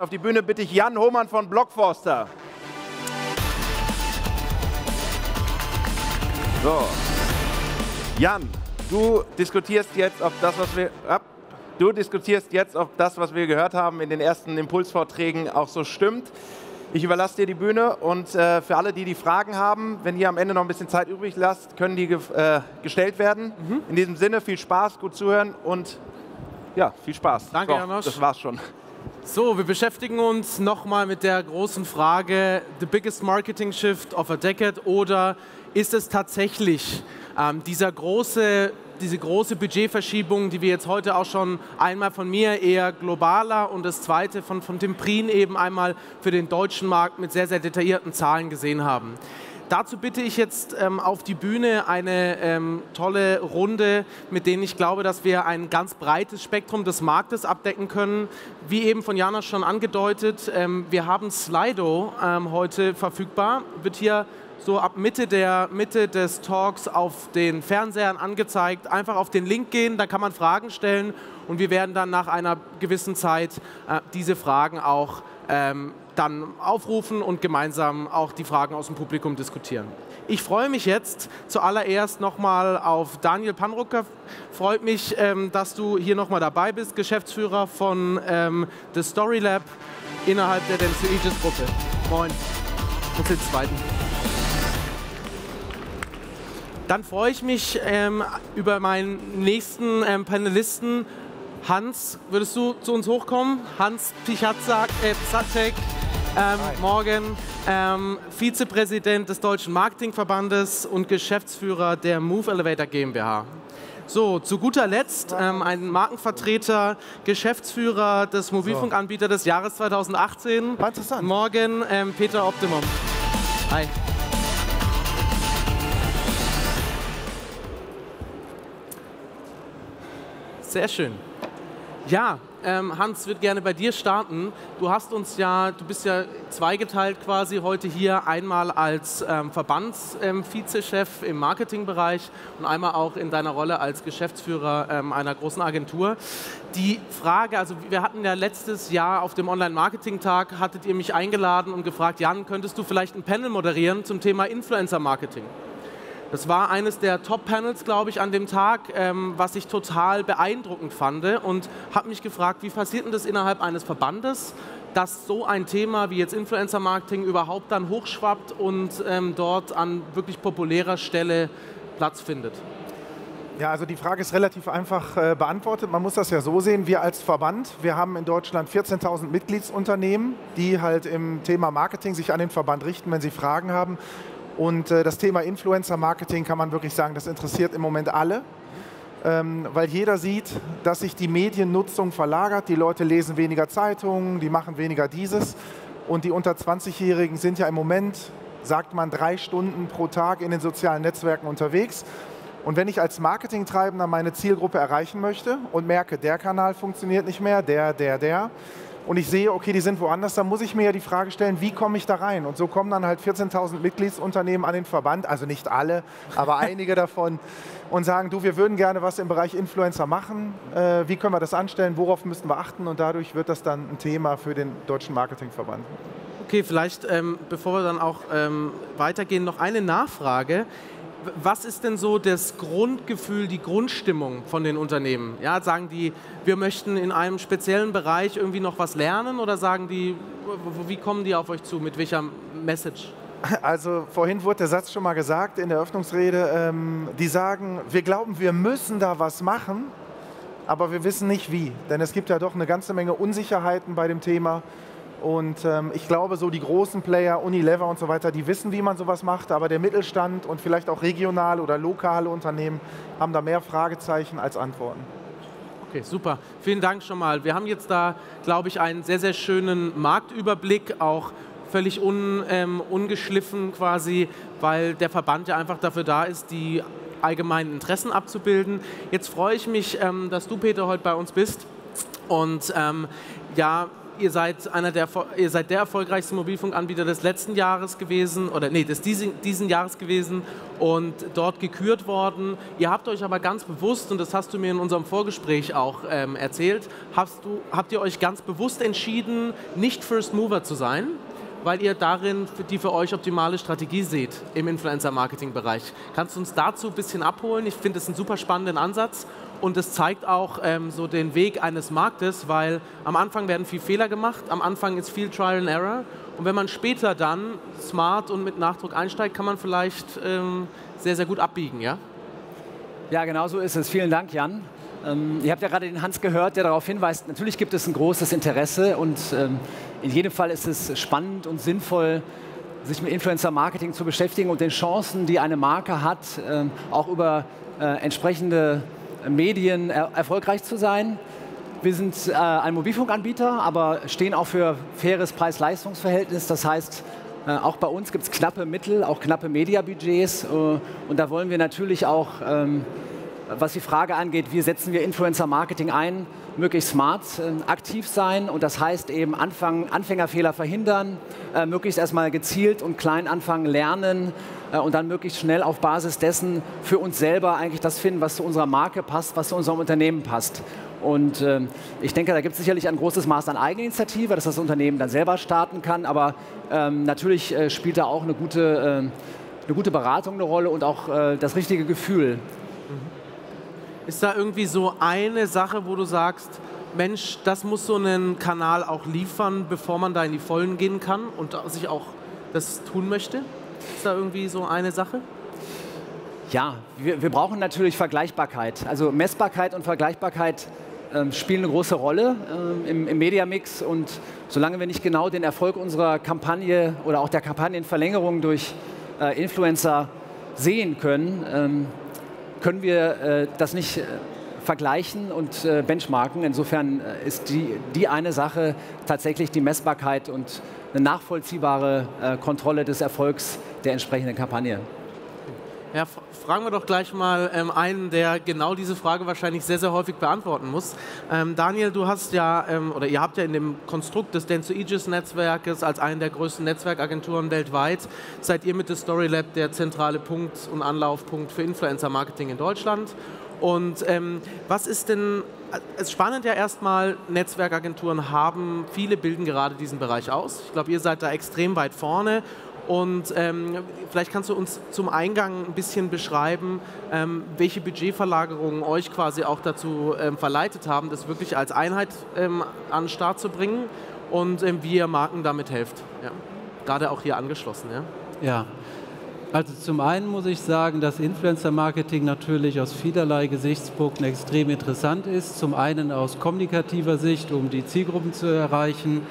Auf die Bühne bitte ich Jan Hohmann von Blockforster. So. Jan, du diskutierst jetzt, ob das, was wir. Ab, du diskutierst jetzt, ob das, was wir gehört haben in den ersten Impulsvorträgen, auch so stimmt. Ich überlasse dir die Bühne und äh, für alle, die die Fragen haben, wenn ihr am Ende noch ein bisschen Zeit übrig lasst, können die ge äh, gestellt werden. Mhm. In diesem Sinne viel Spaß, gut zuhören und ja, viel Spaß. Danke, so, Janosch. Das war's schon. So, wir beschäftigen uns nochmal mit der großen Frage, the biggest marketing shift of a decade oder ist es tatsächlich ähm, dieser große, diese große Budgetverschiebung, die wir jetzt heute auch schon einmal von mir eher globaler und das zweite von, von Tim Prien eben einmal für den deutschen Markt mit sehr, sehr detaillierten Zahlen gesehen haben. Dazu bitte ich jetzt ähm, auf die Bühne eine ähm, tolle Runde, mit denen ich glaube, dass wir ein ganz breites Spektrum des Marktes abdecken können. Wie eben von Jana schon angedeutet, ähm, wir haben Slido ähm, heute verfügbar, wird hier so ab Mitte, der, Mitte des Talks auf den Fernsehern angezeigt. Einfach auf den Link gehen, da kann man Fragen stellen und wir werden dann nach einer gewissen Zeit äh, diese Fragen auch ähm, dann aufrufen und gemeinsam auch die Fragen aus dem Publikum diskutieren. Ich freue mich jetzt zuallererst nochmal auf Daniel Panrucker. Freut mich, ähm, dass du hier nochmal dabei bist, Geschäftsführer von ähm, The Story Lab innerhalb der Dempsey Aegis Gruppe. Moin. Und den zweiten. Dann freue ich mich ähm, über meinen nächsten Panelisten, Hans, würdest du zu uns hochkommen? Hans Pichatzak, äh, Zatek, ähm, morgen ähm, Vizepräsident des Deutschen Marketingverbandes und Geschäftsführer der Move Elevator GmbH. So, zu guter Letzt ähm, ein Markenvertreter, Geschäftsführer des Mobilfunkanbieters des Jahres 2018. War interessant. Morgen ähm, Peter Optimum. Hi. Sehr schön. Ja, ähm, Hans wird gerne bei dir starten. Du hast uns ja, du bist ja zweigeteilt quasi heute hier, einmal als ähm, Verbandsvizechef ähm, im Marketingbereich und einmal auch in deiner Rolle als Geschäftsführer ähm, einer großen Agentur. Die Frage, also wir hatten ja letztes Jahr auf dem Online-Marketing-Tag, hattet ihr mich eingeladen und gefragt, Jan, könntest du vielleicht ein Panel moderieren zum Thema Influencer-Marketing? Das war eines der Top-Panels, glaube ich, an dem Tag, ähm, was ich total beeindruckend fand und habe mich gefragt, wie passiert denn das innerhalb eines Verbandes, dass so ein Thema wie jetzt Influencer-Marketing überhaupt dann hochschwappt und ähm, dort an wirklich populärer Stelle Platz findet? Ja, also die Frage ist relativ einfach äh, beantwortet. Man muss das ja so sehen, wir als Verband, wir haben in Deutschland 14.000 Mitgliedsunternehmen, die halt im Thema Marketing sich an den Verband richten, wenn sie Fragen haben. Und äh, das Thema Influencer-Marketing kann man wirklich sagen, das interessiert im Moment alle, ähm, weil jeder sieht, dass sich die Mediennutzung verlagert. Die Leute lesen weniger Zeitungen, die machen weniger dieses. Und die unter 20-Jährigen sind ja im Moment, sagt man, drei Stunden pro Tag in den sozialen Netzwerken unterwegs. Und wenn ich als Marketingtreibender meine Zielgruppe erreichen möchte und merke, der Kanal funktioniert nicht mehr, der, der, der, und ich sehe, okay, die sind woanders, dann muss ich mir ja die Frage stellen, wie komme ich da rein? Und so kommen dann halt 14.000 Mitgliedsunternehmen an den Verband, also nicht alle, aber einige davon, und sagen, du, wir würden gerne was im Bereich Influencer machen. Äh, wie können wir das anstellen? Worauf müssten wir achten? Und dadurch wird das dann ein Thema für den Deutschen Marketingverband. Okay, vielleicht, ähm, bevor wir dann auch ähm, weitergehen, noch eine Nachfrage was ist denn so das Grundgefühl, die Grundstimmung von den Unternehmen? Ja, sagen die, wir möchten in einem speziellen Bereich irgendwie noch was lernen oder sagen die, wie kommen die auf euch zu, mit welcher Message? Also vorhin wurde der Satz schon mal gesagt in der Eröffnungsrede, ähm, die sagen, wir glauben, wir müssen da was machen, aber wir wissen nicht wie. Denn es gibt ja doch eine ganze Menge Unsicherheiten bei dem Thema. Und ähm, ich glaube, so die großen Player, Unilever und so weiter, die wissen, wie man sowas macht, aber der Mittelstand und vielleicht auch regionale oder lokale Unternehmen haben da mehr Fragezeichen als Antworten. Okay, super. Vielen Dank schon mal. Wir haben jetzt da, glaube ich, einen sehr, sehr schönen Marktüberblick, auch völlig un, ähm, ungeschliffen quasi, weil der Verband ja einfach dafür da ist, die allgemeinen Interessen abzubilden. Jetzt freue ich mich, ähm, dass du, Peter, heute bei uns bist. Und ähm, ja, ihr seid einer der, ihr seid der erfolgreichste Mobilfunkanbieter des letzten Jahres gewesen oder nee, des diesen, diesen Jahres gewesen und dort gekürt worden. Ihr habt euch aber ganz bewusst und das hast du mir in unserem Vorgespräch auch ähm, erzählt, hast du, habt ihr euch ganz bewusst entschieden, nicht First Mover zu sein, weil ihr darin die für euch optimale Strategie seht im Influencer-Marketing-Bereich. Kannst du uns dazu ein bisschen abholen? Ich finde es einen super spannenden Ansatz und es zeigt auch ähm, so den Weg eines Marktes, weil am Anfang werden viel Fehler gemacht, am Anfang ist viel Trial and Error und wenn man später dann smart und mit Nachdruck einsteigt, kann man vielleicht ähm, sehr, sehr gut abbiegen, ja? Ja, genau so ist es. Vielen Dank, Jan. Ähm, ihr habt ja gerade den Hans gehört, der darauf hinweist, natürlich gibt es ein großes Interesse und ähm, in jedem Fall ist es spannend und sinnvoll, sich mit Influencer-Marketing zu beschäftigen und den Chancen, die eine Marke hat, ähm, auch über äh, entsprechende Medien er erfolgreich zu sein. Wir sind äh, ein Mobilfunkanbieter, aber stehen auch für faires Preis-Leistungs-Verhältnis. Das heißt, äh, auch bei uns gibt es knappe Mittel, auch knappe Mediabudgets. Äh, und da wollen wir natürlich auch, ähm, was die Frage angeht, wie setzen wir Influencer-Marketing ein, möglichst smart äh, aktiv sein. Und das heißt eben Anfang, Anfängerfehler verhindern, äh, möglichst erstmal gezielt und klein anfangen, lernen und dann möglichst schnell auf Basis dessen für uns selber eigentlich das finden, was zu unserer Marke passt, was zu unserem Unternehmen passt. Und äh, ich denke, da gibt es sicherlich ein großes Maß an Eigeninitiative, dass das Unternehmen dann selber starten kann. Aber ähm, natürlich äh, spielt da auch eine gute, äh, eine gute Beratung eine Rolle und auch äh, das richtige Gefühl. Ist da irgendwie so eine Sache, wo du sagst, Mensch, das muss so ein Kanal auch liefern, bevor man da in die Vollen gehen kann und sich auch das tun möchte? Ist da irgendwie so eine Sache? Ja, wir, wir brauchen natürlich Vergleichbarkeit. Also Messbarkeit und Vergleichbarkeit ähm, spielen eine große Rolle ähm, im, im Mediamix und solange wir nicht genau den Erfolg unserer Kampagne oder auch der Kampagnenverlängerung durch äh, Influencer sehen können, ähm, können wir äh, das nicht äh, vergleichen und äh, benchmarken. Insofern äh, ist die, die eine Sache tatsächlich die Messbarkeit und eine nachvollziehbare äh, Kontrolle des Erfolgs der entsprechenden Kampagne. Ja, fragen wir doch gleich mal ähm, einen, der genau diese Frage wahrscheinlich sehr, sehr häufig beantworten muss. Ähm, Daniel, du hast ja, ähm, oder ihr habt ja in dem Konstrukt des Dentsu Aegis Netzwerkes als eine der größten Netzwerkagenturen weltweit, seid ihr mit der Storylab der zentrale Punkt und Anlaufpunkt für Influencer-Marketing in Deutschland. Und ähm, was ist denn, es ist spannend ja erstmal, Netzwerkagenturen haben, viele bilden gerade diesen Bereich aus. Ich glaube, ihr seid da extrem weit vorne und ähm, vielleicht kannst du uns zum Eingang ein bisschen beschreiben, ähm, welche Budgetverlagerungen euch quasi auch dazu ähm, verleitet haben, das wirklich als Einheit ähm, an den Start zu bringen und ähm, wie ihr Marken damit helft. Ja. Gerade auch hier angeschlossen. Ja. ja. Also zum einen muss ich sagen, dass Influencer-Marketing natürlich aus vielerlei Gesichtspunkten extrem interessant ist. Zum einen aus kommunikativer Sicht, um die Zielgruppen zu erreichen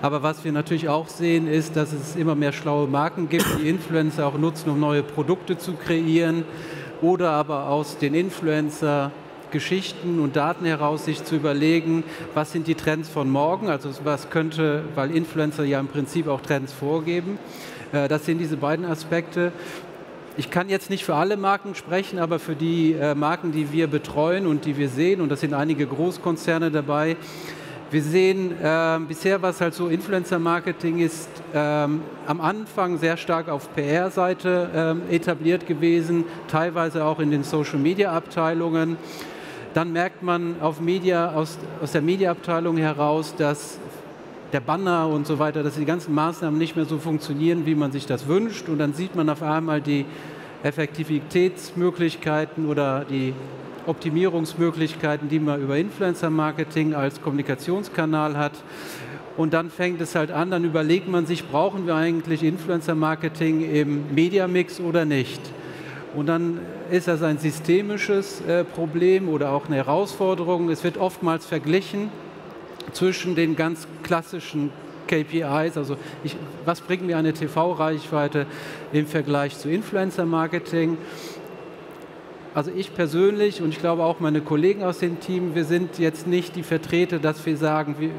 aber was wir natürlich auch sehen, ist, dass es immer mehr schlaue Marken gibt, die Influencer auch nutzen, um neue Produkte zu kreieren oder aber aus den Influencer Geschichten und Daten heraus sich zu überlegen, was sind die Trends von morgen, also was könnte, weil Influencer ja im Prinzip auch Trends vorgeben. Äh, das sind diese beiden Aspekte. Ich kann jetzt nicht für alle Marken sprechen, aber für die äh, Marken, die wir betreuen und die wir sehen, und das sind einige Großkonzerne dabei, wir sehen, äh, bisher was halt so Influencer-Marketing ist ähm, am Anfang sehr stark auf PR-Seite ähm, etabliert gewesen, teilweise auch in den Social-Media-Abteilungen. Dann merkt man auf Media, aus, aus der Media-Abteilung heraus, dass der Banner und so weiter, dass die ganzen Maßnahmen nicht mehr so funktionieren, wie man sich das wünscht. Und dann sieht man auf einmal die Effektivitätsmöglichkeiten oder die Optimierungsmöglichkeiten, die man über Influencer-Marketing als Kommunikationskanal hat. Und dann fängt es halt an, dann überlegt man sich, brauchen wir eigentlich Influencer-Marketing im Mediamix oder nicht? Und dann ist das ein systemisches äh, Problem oder auch eine Herausforderung. Es wird oftmals verglichen zwischen den ganz klassischen KPIs, also ich, was bringt mir eine TV-Reichweite im Vergleich zu Influencer-Marketing. Also ich persönlich und ich glaube auch meine Kollegen aus dem Team, wir sind jetzt nicht die Vertreter, dass wir sagen, wir,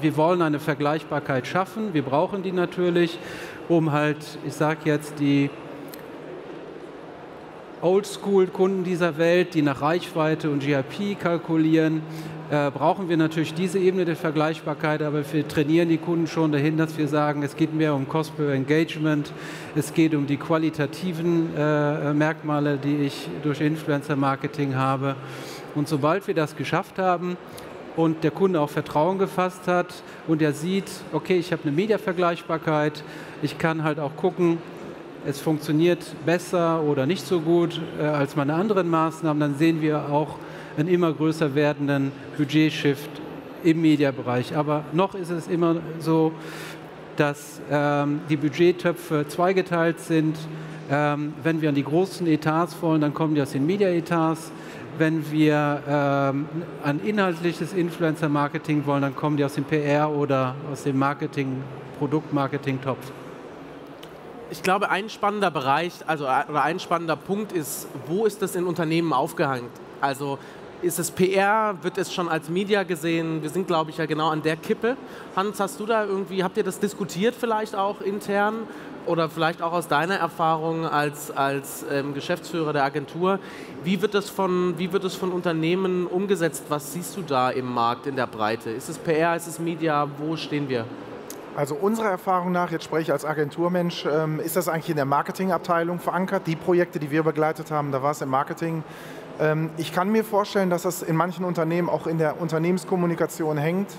wir wollen eine Vergleichbarkeit schaffen. Wir brauchen die natürlich, um halt, ich sage jetzt, die Oldschool-Kunden dieser Welt, die nach Reichweite und GRP kalkulieren, äh, brauchen wir natürlich diese Ebene der Vergleichbarkeit, aber wir trainieren die Kunden schon dahin, dass wir sagen, es geht mehr um Cost per Engagement, es geht um die qualitativen äh, Merkmale, die ich durch Influencer-Marketing habe. Und sobald wir das geschafft haben, und der Kunde auch Vertrauen gefasst hat und er sieht, okay, ich habe eine Mediavergleichbarkeit, ich kann halt auch gucken, es funktioniert besser oder nicht so gut äh, als meine anderen Maßnahmen, dann sehen wir auch einen immer größer werdenden Budgetshift im Mediabereich. Aber noch ist es immer so, dass ähm, die Budgettöpfe zweigeteilt sind. Ähm, wenn wir an die großen Etats wollen, dann kommen die aus den Media-Etats. Wenn wir ähm, an inhaltliches Influencer-Marketing wollen, dann kommen die aus dem PR oder aus dem Marketing, Produktmarketing-Topf. Ich glaube, ein spannender Bereich, also oder ein spannender Punkt ist, wo ist das in Unternehmen aufgehängt? Also ist es PR? Wird es schon als Media gesehen? Wir sind, glaube ich, ja genau an der Kippe. Hans, hast du da irgendwie, habt ihr das diskutiert vielleicht auch intern? Oder vielleicht auch aus deiner Erfahrung als, als ähm, Geschäftsführer der Agentur. Wie wird, das von, wie wird das von Unternehmen umgesetzt? Was siehst du da im Markt in der Breite? Ist es PR, ist es Media? Wo stehen wir? Also unserer Erfahrung nach, jetzt spreche ich als Agenturmensch, ähm, ist das eigentlich in der Marketingabteilung verankert. Die Projekte, die wir begleitet haben, da war es im Marketing. Ähm, ich kann mir vorstellen, dass das in manchen Unternehmen auch in der Unternehmenskommunikation hängt.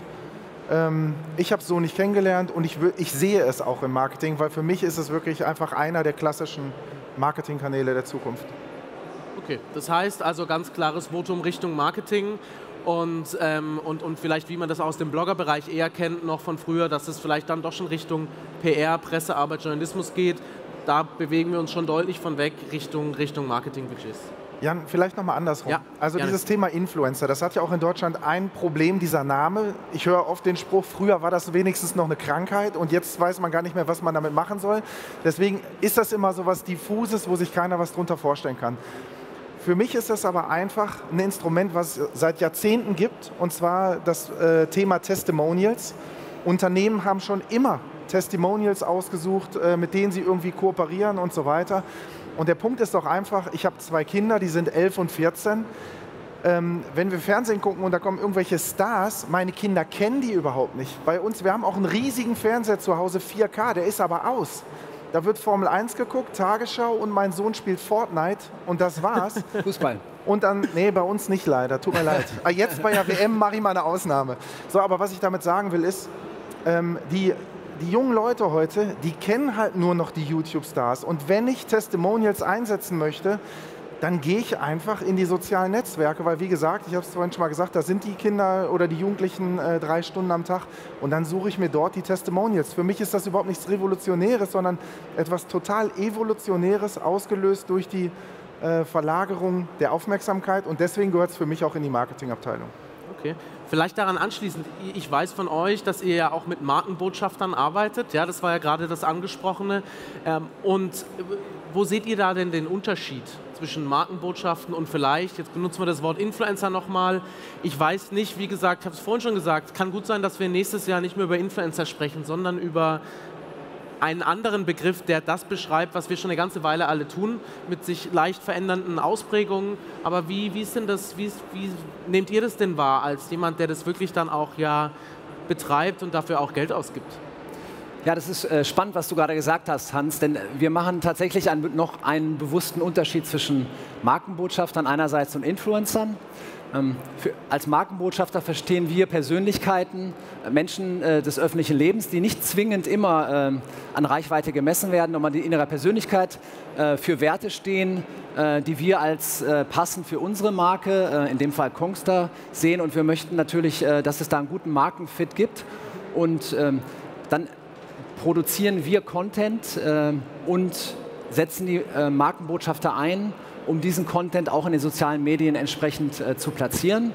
Ähm, ich habe es so nicht kennengelernt und ich, ich sehe es auch im Marketing, weil für mich ist es wirklich einfach einer der klassischen Marketingkanäle der Zukunft. Okay, das heißt also ganz klares Votum Richtung Marketing und, ähm, und, und vielleicht, wie man das aus dem Bloggerbereich eher kennt, noch von früher, dass es vielleicht dann doch schon Richtung PR, Pressearbeit, Journalismus geht. Da bewegen wir uns schon deutlich von weg Richtung, Richtung Marketingbudgets. Jan, vielleicht nochmal andersrum. Ja, also gerne. dieses Thema Influencer, das hat ja auch in Deutschland ein Problem, dieser Name. Ich höre oft den Spruch, früher war das wenigstens noch eine Krankheit und jetzt weiß man gar nicht mehr, was man damit machen soll. Deswegen ist das immer so was Diffuses, wo sich keiner was drunter vorstellen kann. Für mich ist das aber einfach ein Instrument, was es seit Jahrzehnten gibt, und zwar das äh, Thema Testimonials. Unternehmen haben schon immer Testimonials ausgesucht, äh, mit denen sie irgendwie kooperieren und so weiter. Und der Punkt ist doch einfach, ich habe zwei Kinder, die sind 11 und 14. Ähm, wenn wir Fernsehen gucken und da kommen irgendwelche Stars, meine Kinder kennen die überhaupt nicht. Bei uns, wir haben auch einen riesigen Fernseher zu Hause, 4K, der ist aber aus. Da wird Formel 1 geguckt, Tagesschau und mein Sohn spielt Fortnite und das war's. Fußball. Und dann, nee, bei uns nicht leider, tut mir leid. Ah, Jetzt bei der WM mache ich mal eine Ausnahme. So, aber was ich damit sagen will, ist, ähm, die, die jungen Leute heute, die kennen halt nur noch die YouTube-Stars. Und wenn ich Testimonials einsetzen möchte, dann gehe ich einfach in die sozialen Netzwerke, weil wie gesagt, ich habe es vorhin schon mal gesagt, da sind die Kinder oder die Jugendlichen äh, drei Stunden am Tag und dann suche ich mir dort die Testimonials. Für mich ist das überhaupt nichts Revolutionäres, sondern etwas total Evolutionäres, ausgelöst durch die äh, Verlagerung der Aufmerksamkeit und deswegen gehört es für mich auch in die Marketingabteilung. Okay. Vielleicht daran anschließend, ich weiß von euch, dass ihr ja auch mit Markenbotschaftern arbeitet. Ja, das war ja gerade das Angesprochene. Ähm, und wo seht ihr da denn den Unterschied zwischen Markenbotschaften und vielleicht, jetzt benutzen wir das Wort Influencer nochmal. Ich weiß nicht, wie gesagt, ich habe es vorhin schon gesagt, kann gut sein, dass wir nächstes Jahr nicht mehr über Influencer sprechen, sondern über einen anderen Begriff, der das beschreibt, was wir schon eine ganze Weile alle tun, mit sich leicht verändernden Ausprägungen. Aber wie, wie ist denn das, wie, wie nehmt ihr das denn wahr als jemand, der das wirklich dann auch ja betreibt und dafür auch Geld ausgibt? Ja, das ist äh, spannend, was du gerade gesagt hast, Hans, denn wir machen tatsächlich einen, noch einen bewussten Unterschied zwischen Markenbotschaftern einerseits und Influencern. Ähm, für, als Markenbotschafter verstehen wir Persönlichkeiten, äh, Menschen äh, des öffentlichen Lebens, die nicht zwingend immer äh, an Reichweite gemessen werden, sondern die in ihrer Persönlichkeit äh, für Werte stehen, äh, die wir als äh, passend für unsere Marke, in dem Fall Kongstar, sehen. Und wir möchten natürlich, dass es da einen guten Markenfit gibt. Und ähm, dann produzieren wir Content und setzen die Markenbotschafter ein, um diesen Content auch in den sozialen Medien entsprechend äh, zu platzieren.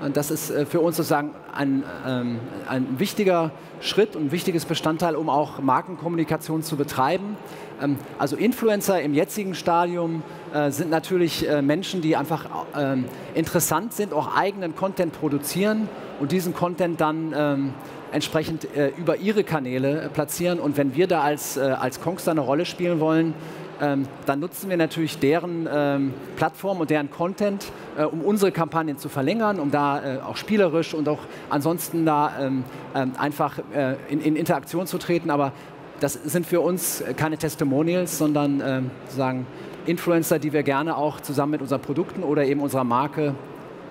Und das ist äh, für uns sozusagen ein, ähm, ein wichtiger Schritt und ein wichtiges Bestandteil, um auch Markenkommunikation zu betreiben. Ähm, also Influencer im jetzigen Stadium äh, sind natürlich äh, Menschen, die einfach ähm, interessant sind, auch eigenen Content produzieren und diesen Content dann ähm, entsprechend äh, über ihre Kanäle äh, platzieren. Und wenn wir da als, äh, als Kongstar eine Rolle spielen wollen, ähm, dann nutzen wir natürlich deren ähm, Plattform und deren Content, äh, um unsere Kampagnen zu verlängern, um da äh, auch spielerisch und auch ansonsten da ähm, ähm einfach äh, in, in, Interaktion zu treten. Aber das sind für uns keine Testimonials, sondern ähm, sozusagen Influencer, die wir gerne auch zusammen mit unseren Produkten oder eben unserer Marke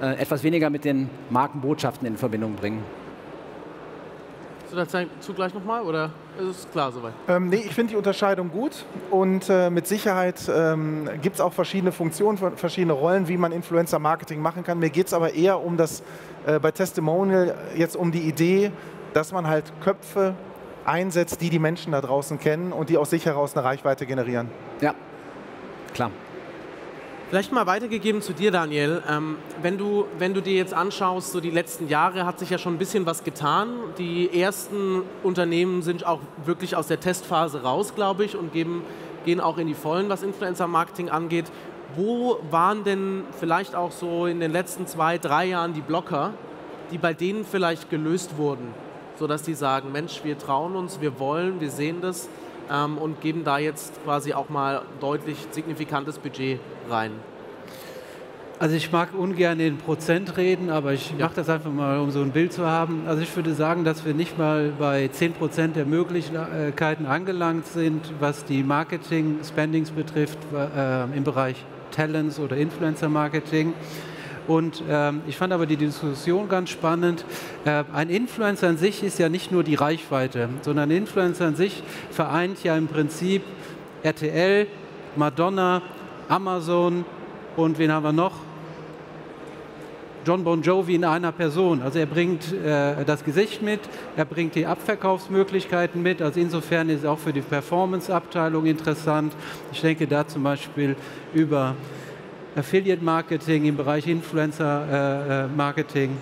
äh, etwas weniger mit den Markenbotschaften in Verbindung bringen. du dazu gleich nochmal oder ist klar soweit? Ähm, nee, ich finde die Unterscheidung gut und äh, mit Sicherheit ähm, gibt es auch verschiedene Funktionen, verschiedene Rollen, wie man Influencer-Marketing machen kann. Mir geht es aber eher um das, äh, bei Testimonial jetzt um die Idee, dass man halt Köpfe einsetzt, die die Menschen da draußen kennen und die aus sich heraus eine Reichweite generieren. Ja, klar. Vielleicht mal weitergegeben zu dir, Daniel. Ähm, wenn, du, wenn du dir jetzt anschaust, so die letzten Jahre hat sich ja schon ein bisschen was getan. Die ersten Unternehmen sind auch wirklich aus der Testphase raus, glaube ich, und geben, gehen auch in die Vollen, was Influencer-Marketing angeht. Wo waren denn vielleicht auch so in den letzten zwei, drei Jahren die Blocker, die bei denen vielleicht gelöst wurden, sodass die sagen, Mensch, wir trauen uns, wir wollen, wir sehen das ähm, und geben da jetzt quasi auch mal deutlich signifikantes Budget rein. Also ich mag ungern in Prozent reden, aber ich ja. mache das einfach mal, um so ein Bild zu haben. Also ich würde sagen, dass wir nicht mal bei 10 Prozent der Möglichkeiten angelangt sind, was die Marketing-Spendings betrifft äh, im Bereich Talents oder Influencer-Marketing. Und ähm, ich fand aber die Diskussion ganz spannend. Äh, ein Influencer an sich ist ja nicht nur die Reichweite, sondern ein Influencer an sich vereint ja im Prinzip RTL, Madonna, Amazon und wen haben wir noch? John Bon Jovi in einer Person. Also er bringt äh, das Gesicht mit, er bringt die Abverkaufsmöglichkeiten mit. Also insofern ist es auch für die Performance-Abteilung interessant. Ich denke da zum Beispiel über Affiliate Marketing, im Bereich Influencer Marketing.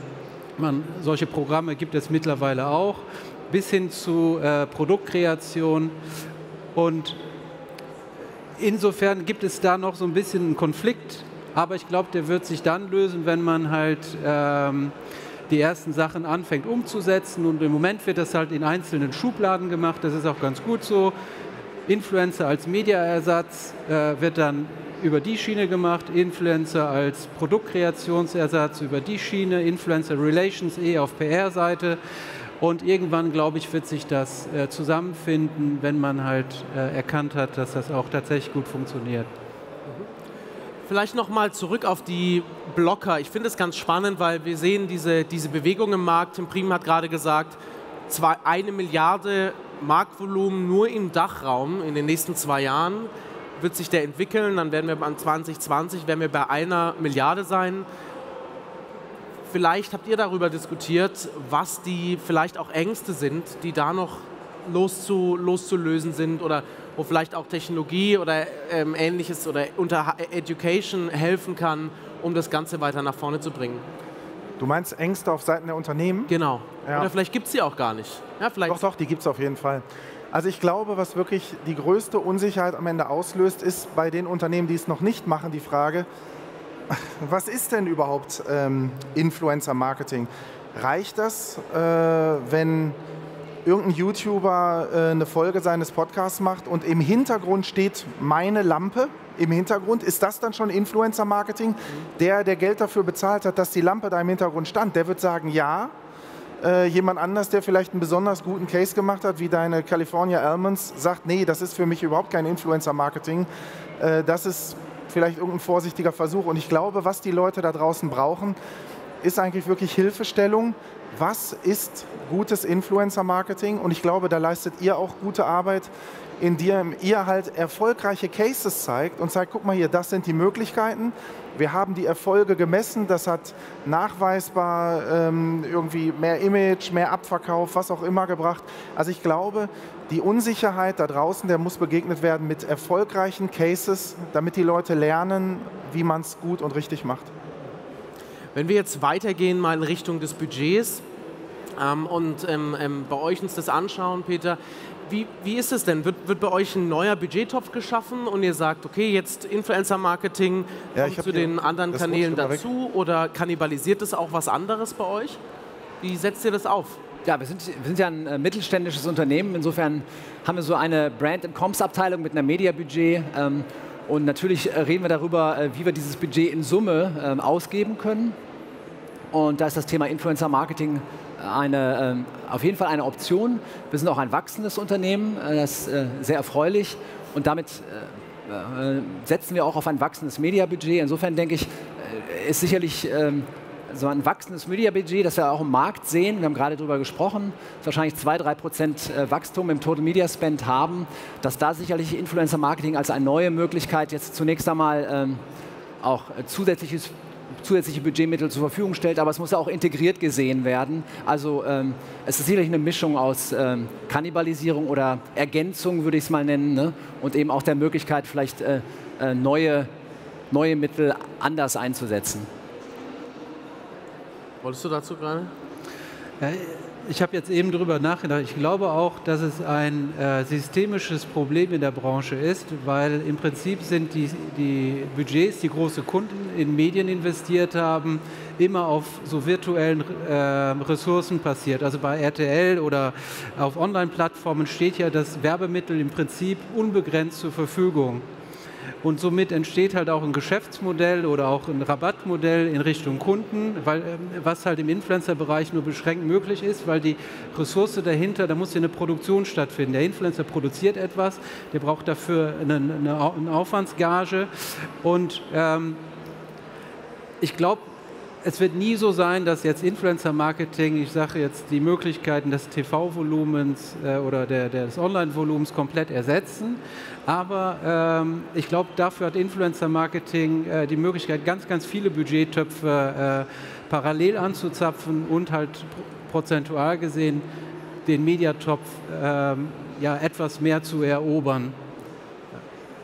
Man, solche Programme gibt es mittlerweile auch, bis hin zu äh, Produktkreation. Und insofern gibt es da noch so ein bisschen einen Konflikt, aber ich glaube, der wird sich dann lösen, wenn man halt ähm, die ersten Sachen anfängt umzusetzen. Und im Moment wird das halt in einzelnen Schubladen gemacht. Das ist auch ganz gut so. Influencer als Mediaersatz äh, wird dann über die Schiene gemacht, Influencer als Produktkreationsersatz über die Schiene, Influencer Relations eh auf PR-Seite. Und irgendwann, glaube ich, wird sich das äh, zusammenfinden, wenn man halt äh, erkannt hat, dass das auch tatsächlich gut funktioniert. Vielleicht nochmal zurück auf die Blocker. Ich finde es ganz spannend, weil wir sehen diese, diese Bewegung im Markt. Tim Prim hat gerade gesagt, zwei, eine Milliarde Marktvolumen nur im Dachraum in den nächsten zwei Jahren wird sich der entwickeln, dann werden wir an 2020 werden wir bei einer Milliarde sein. Vielleicht habt ihr darüber diskutiert, was die vielleicht auch Ängste sind, die da noch loszu, loszulösen sind oder wo vielleicht auch Technologie oder ähm, ähnliches oder unter Education helfen kann, um das Ganze weiter nach vorne zu bringen. Du meinst Ängste auf Seiten der Unternehmen? Genau. Ja. Oder vielleicht gibt es sie auch gar nicht. Ja, vielleicht. Doch, doch, die gibt es auf jeden Fall. Also ich glaube, was wirklich die größte Unsicherheit am Ende auslöst, ist bei den Unternehmen, die es noch nicht machen, die Frage, was ist denn überhaupt ähm, Influencer-Marketing? Reicht das, äh, wenn irgendein YouTuber äh, eine Folge seines Podcasts macht und im Hintergrund steht meine Lampe? Im Hintergrund ist das dann schon Influencer-Marketing? Der, der Geld dafür bezahlt hat, dass die Lampe da im Hintergrund stand, der wird sagen, ja, äh, jemand anders, der vielleicht einen besonders guten Case gemacht hat, wie deine California Almonds, sagt, nee, das ist für mich überhaupt kein Influencer-Marketing. Äh, das ist vielleicht irgendein vorsichtiger Versuch. Und ich glaube, was die Leute da draußen brauchen, ist eigentlich wirklich Hilfestellung. Was ist gutes Influencer-Marketing? Und ich glaube, da leistet ihr auch gute Arbeit, indem ihr halt erfolgreiche Cases zeigt und zeigt, guck mal hier, das sind die Möglichkeiten. Wir haben die Erfolge gemessen, das hat nachweisbar ähm, irgendwie mehr Image, mehr Abverkauf, was auch immer gebracht. Also ich glaube, die Unsicherheit da draußen, der muss begegnet werden mit erfolgreichen Cases, damit die Leute lernen, wie man es gut und richtig macht. Wenn wir jetzt weitergehen mal in Richtung des Budgets ähm, und ähm, ähm bei euch uns das anschauen, Peter, wie, wie ist es denn? Wird, wird bei euch ein neuer Budgettopf geschaffen und ihr sagt, okay, jetzt Influencer-Marketing ja, kommt zu den anderen Kanälen dazu oder kannibalisiert es auch was anderes bei euch? Wie setzt ihr das auf? Ja, wir sind, wir sind ja ein äh, mittelständisches Unternehmen. Insofern haben wir so eine Brand- and Comms-Abteilung mit einer Media-Budget. Ähm, und natürlich äh, reden wir darüber, äh, wie wir dieses Budget in Summe ähm, ausgeben können. Und da ist das Thema Influencer-Marketing eine, ähm, auf jeden Fall eine Option. Wir sind auch ein wachsendes Unternehmen, äh, das ist äh, sehr erfreulich. Und damit äh, äh, setzen wir auch auf ein wachsendes Mediabudget. Insofern denke ich, äh, ist sicherlich ähm, so ein wachsendes Mediabudget, das wir auch im Markt sehen, wir haben gerade darüber gesprochen, wahrscheinlich 2-3 Prozent äh, Wachstum im Total Media Spend haben, dass da sicherlich Influencer Marketing als eine neue Möglichkeit jetzt zunächst einmal ähm, auch zusätzliches zusätzliche Budgetmittel zur Verfügung stellt, aber es muss ja auch integriert gesehen werden. Also ähm, es ist sicherlich eine Mischung aus ähm, Kannibalisierung oder Ergänzung, würde ich es mal nennen, ne? und eben auch der Möglichkeit, vielleicht äh, äh, neue, neue Mittel anders einzusetzen. Wolltest du dazu gerade? Ja, ich habe jetzt eben darüber nachgedacht. Ich glaube auch, dass es ein äh, systemisches Problem in der Branche ist, weil im Prinzip sind die, die Budgets, die große Kunden in Medien investiert haben, immer auf so virtuellen äh, Ressourcen passiert. Also bei RTL oder auf Online-Plattformen steht ja das Werbemittel im Prinzip unbegrenzt zur Verfügung. Und somit entsteht halt auch ein Geschäftsmodell oder auch ein Rabattmodell in Richtung Kunden, weil, ähm, was halt im Influencer-Bereich nur beschränkt möglich ist, weil die Ressource dahinter, da muss ja eine Produktion stattfinden. Der Influencer produziert etwas, der braucht dafür eine, eine, eine Aufwandsgage und ähm, ich glaube, es wird nie so sein, dass jetzt Influencer-Marketing, ich sage jetzt, die Möglichkeiten des TV-Volumens äh, oder der, des Online-Volumens komplett ersetzen. Aber ähm, ich glaube, dafür hat Influencer-Marketing äh, die Möglichkeit, ganz, ganz viele Budgettöpfe äh, parallel anzuzapfen und halt prozentual gesehen den Mediatopf ähm, ja, etwas mehr zu erobern.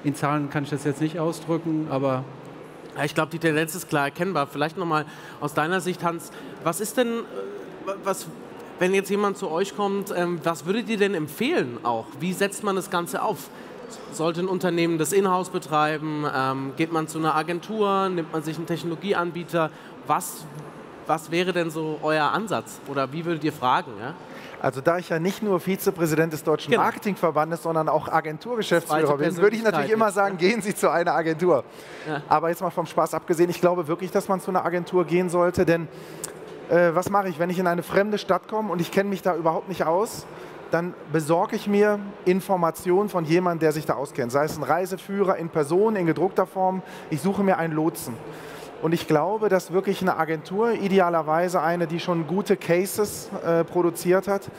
In Zahlen kann ich das jetzt nicht ausdrücken, aber ich glaube, die Tendenz ist klar erkennbar. Vielleicht nochmal aus deiner Sicht, Hans, was ist denn, äh, was, wenn jetzt jemand zu euch kommt, ähm, was würdet ihr denn empfehlen auch? Wie setzt man das Ganze auf? Sollte ein Unternehmen das Inhouse betreiben? Ähm, geht man zu einer Agentur? Nimmt man sich einen Technologieanbieter? Was, was wäre denn so euer Ansatz? Oder wie würdet ihr fragen? Ja? Also da ich ja nicht nur Vizepräsident des Deutschen genau. Marketingverbandes, sondern auch Agenturgeschäftsführer bin, würde ich natürlich immer sagen, gehen Sie zu einer Agentur. Ja. Aber jetzt mal vom Spaß abgesehen, ich glaube wirklich, dass man zu einer Agentur gehen sollte, denn äh, was mache ich, wenn ich in eine fremde Stadt komme und ich kenne mich da überhaupt nicht aus? Dann besorge ich mir Informationen von jemandem, der sich da auskennt. Sei es ein Reiseführer in Person, in gedruckter Form. Ich suche mir einen Lotsen. Und ich glaube, dass wirklich eine Agentur, idealerweise eine, die schon gute Cases äh, produziert hat,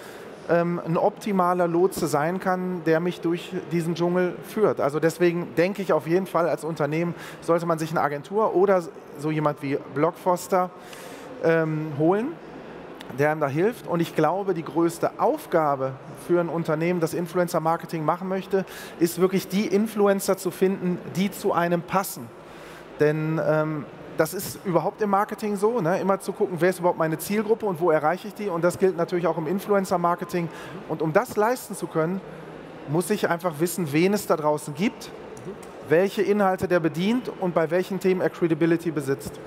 ähm, ein optimaler Lotse sein kann, der mich durch diesen Dschungel führt. Also deswegen denke ich auf jeden Fall, als Unternehmen sollte man sich eine Agentur oder so jemand wie Blockfoster ähm, holen, der einem da hilft. Und ich glaube, die größte Aufgabe für ein Unternehmen, das Influencer-Marketing machen möchte, ist wirklich die Influencer zu finden, die zu einem passen. Denn ähm, das ist überhaupt im Marketing so, ne? immer zu gucken, wer ist überhaupt meine Zielgruppe und wo erreiche ich die. Und das gilt natürlich auch im Influencer-Marketing. Und um das leisten zu können, muss ich einfach wissen, wen es da draußen gibt, welche Inhalte der bedient und bei welchen Themen er Credibility besitzt.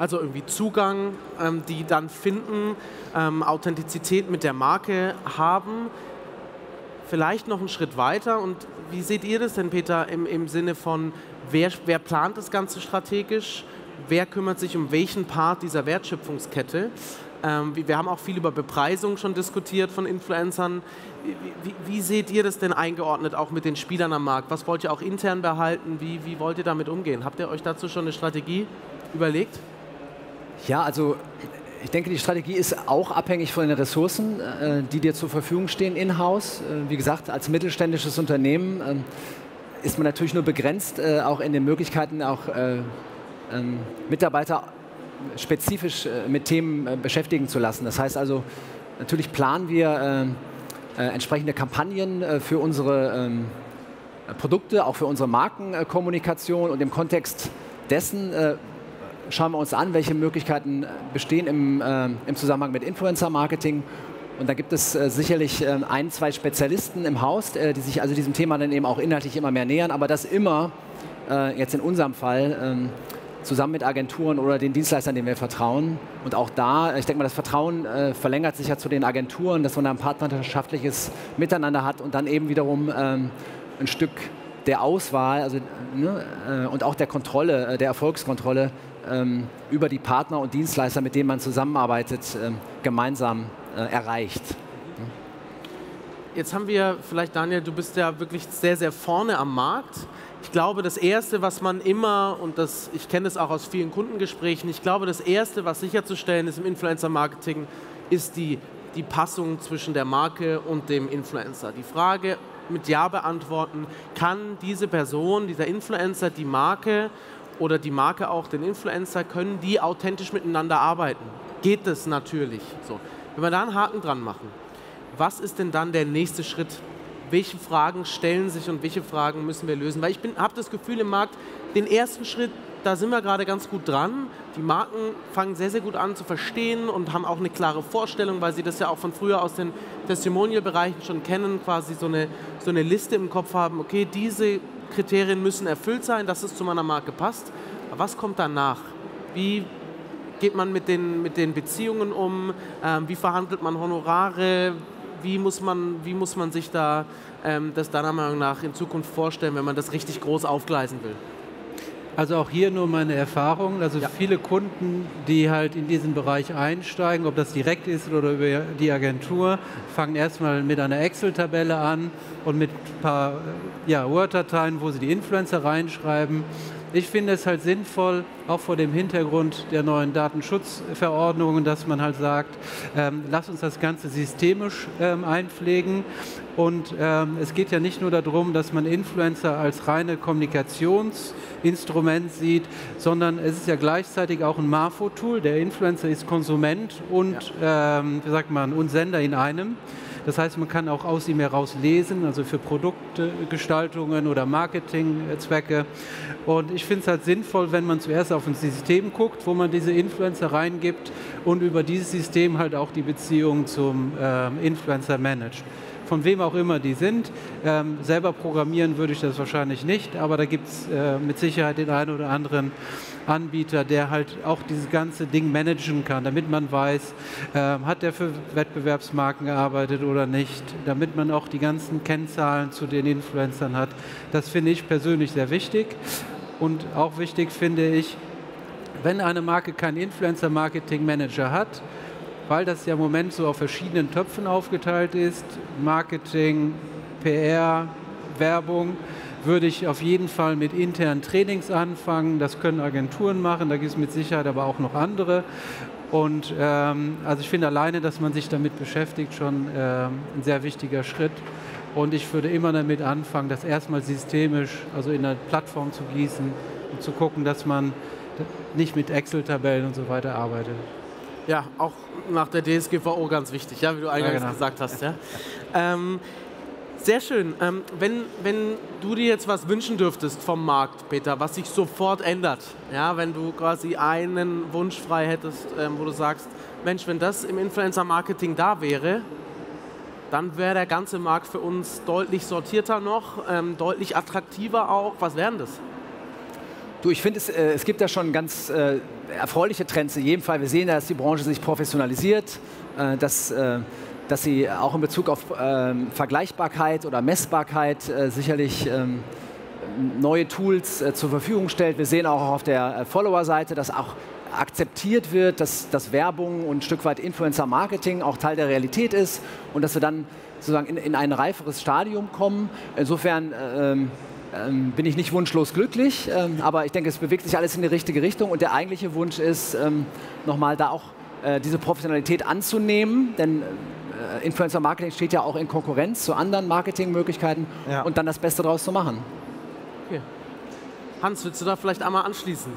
Also irgendwie Zugang, ähm, die dann finden, ähm, Authentizität mit der Marke haben. Vielleicht noch einen Schritt weiter. Und wie seht ihr das denn, Peter, im, im Sinne von, wer, wer plant das Ganze strategisch? Wer kümmert sich um welchen Part dieser Wertschöpfungskette? Ähm, wir haben auch viel über Bepreisung schon diskutiert von Influencern. Wie, wie, wie, seht ihr das denn eingeordnet, auch mit den Spielern am Markt? Was wollt ihr auch intern behalten? Wie, wie wollt ihr damit umgehen? Habt ihr euch dazu schon eine Strategie überlegt? Ja, also ich denke, die Strategie ist auch abhängig von den Ressourcen, äh, die dir zur Verfügung stehen in-house. Äh, wie gesagt, als mittelständisches Unternehmen ähm, ist man natürlich nur begrenzt, äh, auch in den Möglichkeiten, auch äh, ähm, Mitarbeiter spezifisch mit Themen beschäftigen zu lassen. Das heißt also, natürlich planen wir entsprechende Kampagnen für unsere ähm, Produkte, auch für unsere Markenkommunikation und im Kontext dessen schauen wir uns an, welche Möglichkeiten bestehen im, im Zusammenhang mit Influencer-Marketing und da gibt es äh, sicherlich äh, ein, zwei Spezialisten im Haus, äh, die sich also diesem Thema dann eben auch inhaltlich immer mehr nähern, aber das immer, äh, jetzt in unserem Fall, ähm, zusammen mit Agenturen oder den Dienstleistern, denen wir vertrauen. Und auch da, ich denke mal, das Vertrauen äh, verlängert sich ja zu den Agenturen, dass man ein partnerschaftliches Miteinander hat und dann eben wiederum ähm, ein Stück der Auswahl also, ne, äh, und auch der Kontrolle, äh, der Erfolgskontrolle über die Partner und Dienstleister, mit denen man zusammenarbeitet, ähm, gemeinsam äh, erreicht. Jetzt haben wir vielleicht, Daniel, du bist ja wirklich sehr, sehr vorne am Markt. Ich glaube, das Erste, was man immer, und das, ich kenne das auch aus vielen Kundengesprächen, ich glaube, das Erste, was sicherzustellen ist im Influencer-Marketing, ist die, die Passung zwischen der Marke und dem Influencer. Die Frage mit Ja beantworten, kann diese Person, dieser Influencer, die Marke oder die Marke auch den Influencer, können die authentisch miteinander arbeiten? Geht das natürlich so. Wenn wir da einen Haken dran machen, was ist denn dann der nächste Schritt? Welche Fragen stellen sich und welche Fragen müssen wir lösen? Weil ich habe das Gefühl im Markt, den ersten Schritt, da sind wir gerade ganz gut dran. Die Marken fangen sehr, sehr gut an zu verstehen und haben auch eine klare Vorstellung, weil sie das ja auch von früher aus den Testimonial-Bereichen schon kennen, quasi so eine, so eine Liste im Kopf haben, okay, diese Kriterien müssen erfüllt sein, dass es zu meiner Marke passt. Aber was kommt danach? Wie geht man mit den, mit den Beziehungen um? Ähm, wie verhandelt man Honorare? wie muss man, wie muss man sich da ähm, das deiner Meinung nach in Zukunft vorstellen, wenn man das richtig groß aufgleisen will? Also auch hier nur meine Erfahrung. Also ja. viele Kunden, die halt in diesen Bereich einsteigen, ob das direkt ist oder über die Agentur, fangen erstmal mit einer Excel-Tabelle an und mit ein paar ja, Word-Dateien, wo sie die Influencer reinschreiben ich finde es halt sinnvoll, auch vor dem Hintergrund der neuen Datenschutzverordnungen, dass man halt sagt, ähm, lass uns das Ganze systemisch ähm, einpflegen. Und ähm, es geht ja nicht nur darum, dass man Influencer als reine Kommunikationsinstrument sieht, sondern es ist ja gleichzeitig auch ein MAFO-Tool. Der Influencer ist Konsument und, ja. Ähm, wie sagt man, und Sender in einem. Das heißt, man kann auch aus ihm heraus lesen, also für Produktgestaltungen oder Marketingzwecke. Und ich finde es halt sinnvoll, wenn man zuerst auf ein System guckt, wo man diese Influencer reingibt und über dieses System halt auch die Beziehung zum äh, Influencer managt von wem auch immer die sind. Ähm, selber programmieren würde ich das wahrscheinlich nicht, aber da gibt es äh, mit Sicherheit den einen oder anderen Anbieter, der halt auch dieses ganze Ding managen kann, damit man weiß, äh, hat der für Wettbewerbsmarken gearbeitet oder nicht, damit man auch die ganzen Kennzahlen zu den Influencern hat. Das finde ich persönlich sehr wichtig. Und auch wichtig finde ich, wenn eine Marke keinen Influencer-Marketing-Manager hat, weil das ja im Moment so auf verschiedenen Töpfen aufgeteilt ist, Marketing, PR, Werbung, würde ich auf jeden Fall mit internen Trainings anfangen. Das können Agenturen machen, da gibt es mit Sicherheit aber auch noch andere. Und ähm, also ich finde alleine, dass man sich damit beschäftigt, schon ähm, ein sehr wichtiger Schritt. Und ich würde immer damit anfangen, das erstmal systemisch, also in eine Plattform zu gießen und zu gucken, dass man nicht mit Excel-Tabellen und so weiter arbeitet. Ja, auch nach der DSGVO ganz wichtig, ja, wie du eingangs ja, genau. gesagt hast. Ja. Ähm, sehr schön. Ähm, wenn, wenn du dir jetzt was wünschen dürftest vom Markt, Peter, was sich sofort ändert, ja, wenn du quasi einen Wunsch frei hättest, ähm, wo du sagst, Mensch, wenn das im Influencer-Marketing da wäre, dann wäre der ganze Markt für uns deutlich sortierter noch, ähm, deutlich attraktiver auch. Was wären das? Du, ich finde, es, äh, es gibt da schon ganz äh, erfreuliche Trends in jedem Fall. Wir sehen, dass die Branche sich professionalisiert, äh, dass, äh, dass sie auch in Bezug auf ähm, Vergleichbarkeit oder Messbarkeit äh, sicherlich ähm, neue Tools äh, zur Verfügung stellt. Wir sehen auch auf der Follower-Seite, dass auch akzeptiert wird, dass, dass Werbung und ein Stück weit Influencer-Marketing auch Teil der Realität ist und dass wir dann sozusagen in, in ein reiferes Stadium kommen. Insofern ähm, bin ich nicht wunschlos glücklich, ähm, aber ich denke, es bewegt sich alles in die richtige Richtung und der eigentliche Wunsch ist, ähm, nochmal da auch äh, diese Professionalität anzunehmen, denn äh, Influencer Marketing steht ja auch in Konkurrenz zu anderen Marketingmöglichkeiten ja. und dann das Beste daraus zu machen. Okay. Hans, willst du da vielleicht einmal anschließen?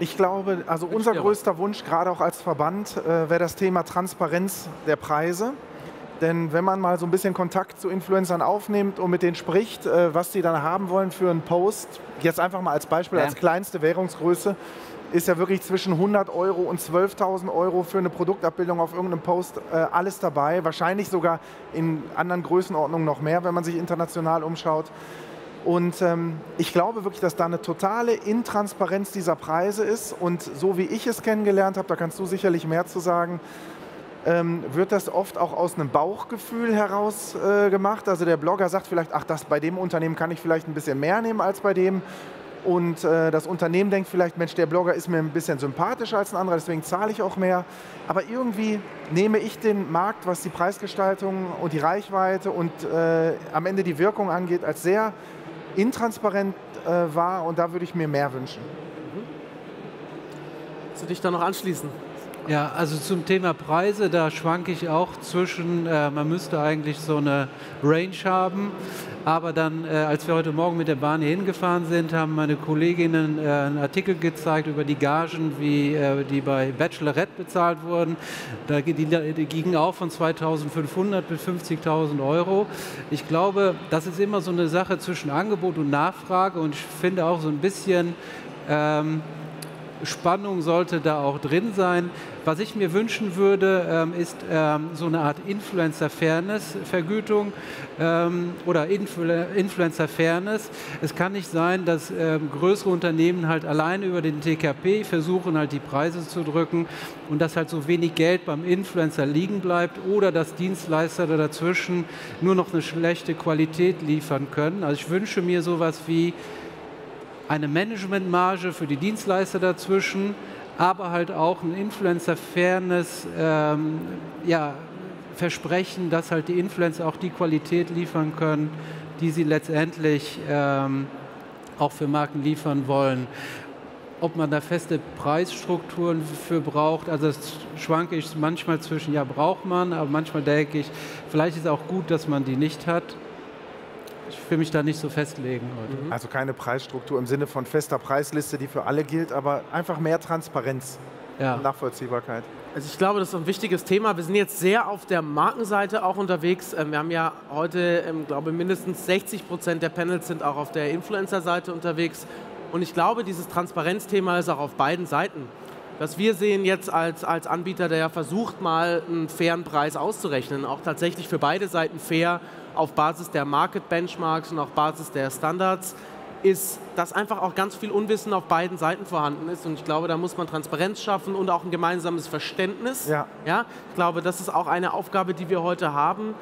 Ich glaube, also unser größter Wunsch, gerade auch als Verband, äh, wäre das Thema Transparenz der Preise. Denn wenn man mal so ein bisschen Kontakt zu Influencern aufnimmt und mit denen spricht, äh, was sie dann haben wollen für einen Post, jetzt einfach mal als Beispiel, ja. als kleinste Währungsgröße, ist ja wirklich zwischen 100 Euro und 12.000 Euro für eine Produktabbildung auf irgendeinem Post äh, alles dabei. Wahrscheinlich sogar in anderen Größenordnungen noch mehr, wenn man sich international umschaut. Und ähm, ich glaube wirklich, dass da eine totale Intransparenz dieser Preise ist. Und so wie ich es kennengelernt habe, da kannst du sicherlich mehr zu sagen, ähm, wird das oft auch aus einem Bauchgefühl heraus äh, gemacht. Also der Blogger sagt vielleicht, ach, das bei dem Unternehmen kann ich vielleicht ein bisschen mehr nehmen als bei dem. Und äh, das Unternehmen denkt vielleicht, Mensch, der Blogger ist mir ein bisschen sympathischer als ein anderer, deswegen zahle ich auch mehr. Aber irgendwie nehme ich den Markt, was die Preisgestaltung und die Reichweite und äh, am Ende die Wirkung angeht, als sehr intransparent äh, wahr und da würde ich mir mehr wünschen. Willst du dich da noch anschließen? Ja, also zum Thema Preise, da schwanke ich auch zwischen, äh, man müsste eigentlich so eine Range haben, aber dann, äh, als wir heute Morgen mit der Bahn hier hingefahren sind, haben meine Kolleginnen äh, einen Artikel gezeigt über die Gagen, wie äh, die bei Bachelorette bezahlt wurden. Da, die, die gingen auch von 2.500 bis 50.000 Euro. Ich glaube, das ist immer so eine Sache zwischen Angebot und Nachfrage und ich finde auch so ein bisschen... Ähm, Spannung sollte da auch drin sein. Was ich mir wünschen würde, ähm, ist ähm, so eine Art Influencer-Fairness-Vergütung ähm, oder Influ Influencer-Fairness. Es kann nicht sein, dass größere Unternehmen halt alleine über den TKP versuchen, halt die Preise zu drücken und dass halt so wenig Geld beim Influencer liegen bleibt oder dass Dienstleister dazwischen nur noch eine schlechte Qualität liefern können. Also ich wünsche mir sowas wie eine Managementmarge für die Dienstleister dazwischen, aber halt auch ein Influencer-Fairness, ähm, ja, Versprechen, dass halt die Influencer auch die Qualität liefern können, die sie letztendlich ähm, auch für Marken liefern wollen. Ob man da feste Preisstrukturen für braucht, also das schwanke ich manchmal zwischen, ja, braucht man, aber manchmal denke ich, vielleicht ist es auch gut, dass man die nicht hat ich will mich da nicht so festlegen heute. Mhm. Also keine Preisstruktur im Sinne von fester Preisliste, die für alle gilt, aber einfach mehr Transparenz ja. und Nachvollziehbarkeit. Also ich glaube, das ist ein wichtiges Thema. Wir sind jetzt sehr auf der Markenseite auch unterwegs. Ähm, wir haben ja heute, ähm, glaube ich, mindestens 60 Prozent der Panels sind auch auf der Influencer-Seite unterwegs. Und ich glaube, dieses Transparenzthema ist auch auf beiden Seiten. Was wir sehen jetzt als, als Anbieter, der ja versucht, mal einen fairen Preis auszurechnen, auch tatsächlich für beide Seiten fair auf Basis der Market Benchmarks und auf Basis der Standards ist, dass einfach auch ganz viel Unwissen auf beiden Seiten vorhanden ist. Und ich glaube, da muss man Transparenz schaffen und auch ein gemeinsames Verständnis. Ja. Ja, ich glaube, das ist auch eine Aufgabe, die wir heute haben,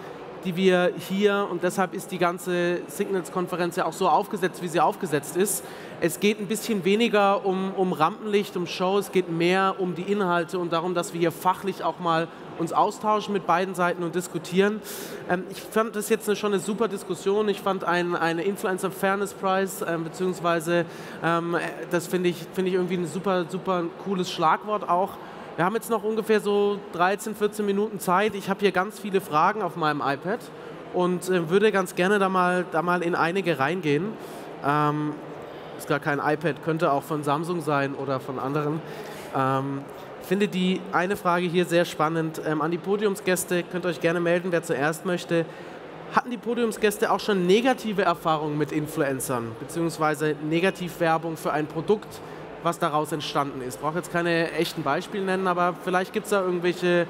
die wir hier, und deshalb ist die ganze Signals-Konferenz ja auch so aufgesetzt, wie sie aufgesetzt ist. Es geht ein bisschen weniger um, um Rampenlicht, um Show, es geht mehr um die Inhalte und darum, dass wir hier fachlich auch mal uns austauschen mit beiden Seiten und diskutieren. Ähm, ich fand das jetzt eine, schon eine super Diskussion. Ich fand ein, eine Influencer Fairness Prize, ähm, beziehungsweise ähm, das finde ich, find ich irgendwie ein super, super cooles Schlagwort auch. Wir haben jetzt noch ungefähr so 13, 14 Minuten Zeit. Ich habe hier ganz viele Fragen auf meinem iPad und äh, würde ganz gerne da mal, da mal in einige reingehen. Ähm, ist gar kein iPad, könnte auch von Samsung sein oder von anderen. Ähm, finde die eine Frage hier sehr spannend. Ähm, an die Podiumsgäste könnt ihr euch gerne melden, wer zuerst möchte. Hatten die Podiumsgäste auch schon negative Erfahrungen mit Influencern, beziehungsweise Negativwerbung für ein Produkt, was daraus entstanden ist? Ich brauche jetzt keine echten Beispiele nennen, aber vielleicht gibt es da irgendwelche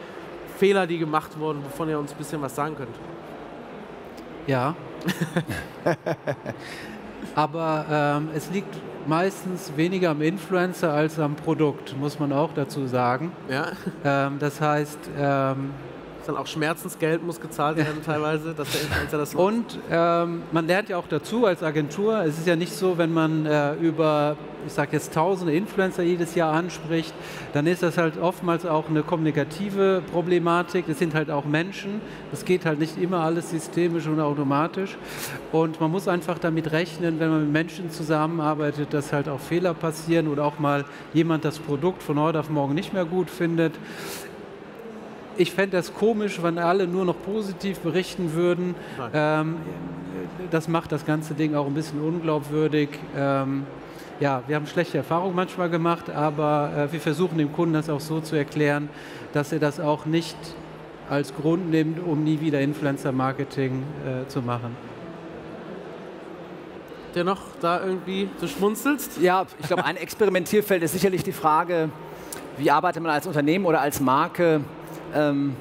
Fehler, die gemacht wurden, wovon ihr uns ein bisschen was sagen könnt. Ja. aber ähm, es liegt meistens weniger am Influencer als am Produkt, muss man auch dazu sagen. Ja. Ähm, das heißt, ähm, dann auch Schmerzensgeld muss gezahlt werden teilweise, dass der Influencer das macht. Und ähm, man lernt ja auch dazu als Agentur, es ist ja nicht so, wenn man äh, über, ich sage jetzt tausende Influencer jedes Jahr anspricht, dann ist das halt oftmals auch eine kommunikative Problematik. Es sind halt auch Menschen. Es geht halt nicht immer alles systemisch und automatisch. Und man muss einfach damit rechnen, wenn man mit Menschen zusammenarbeitet, dass halt auch Fehler passieren oder auch mal jemand das Produkt von heute auf morgen nicht mehr gut findet ich fände das komisch, wenn alle nur noch positiv berichten würden. Ähm, das macht das ganze Ding auch ein bisschen unglaubwürdig. Ähm, ja, wir haben schlechte Erfahrungen manchmal gemacht, aber äh, wir versuchen dem Kunden das auch so zu erklären, dass er das auch nicht als Grund nimmt, um nie wieder Influencer-Marketing äh, zu machen. Der noch da irgendwie so schmunzelst? Ja, ich glaube, ein Experimentierfeld ist sicherlich die Frage, wie arbeitet man als Unternehmen oder als Marke ähm,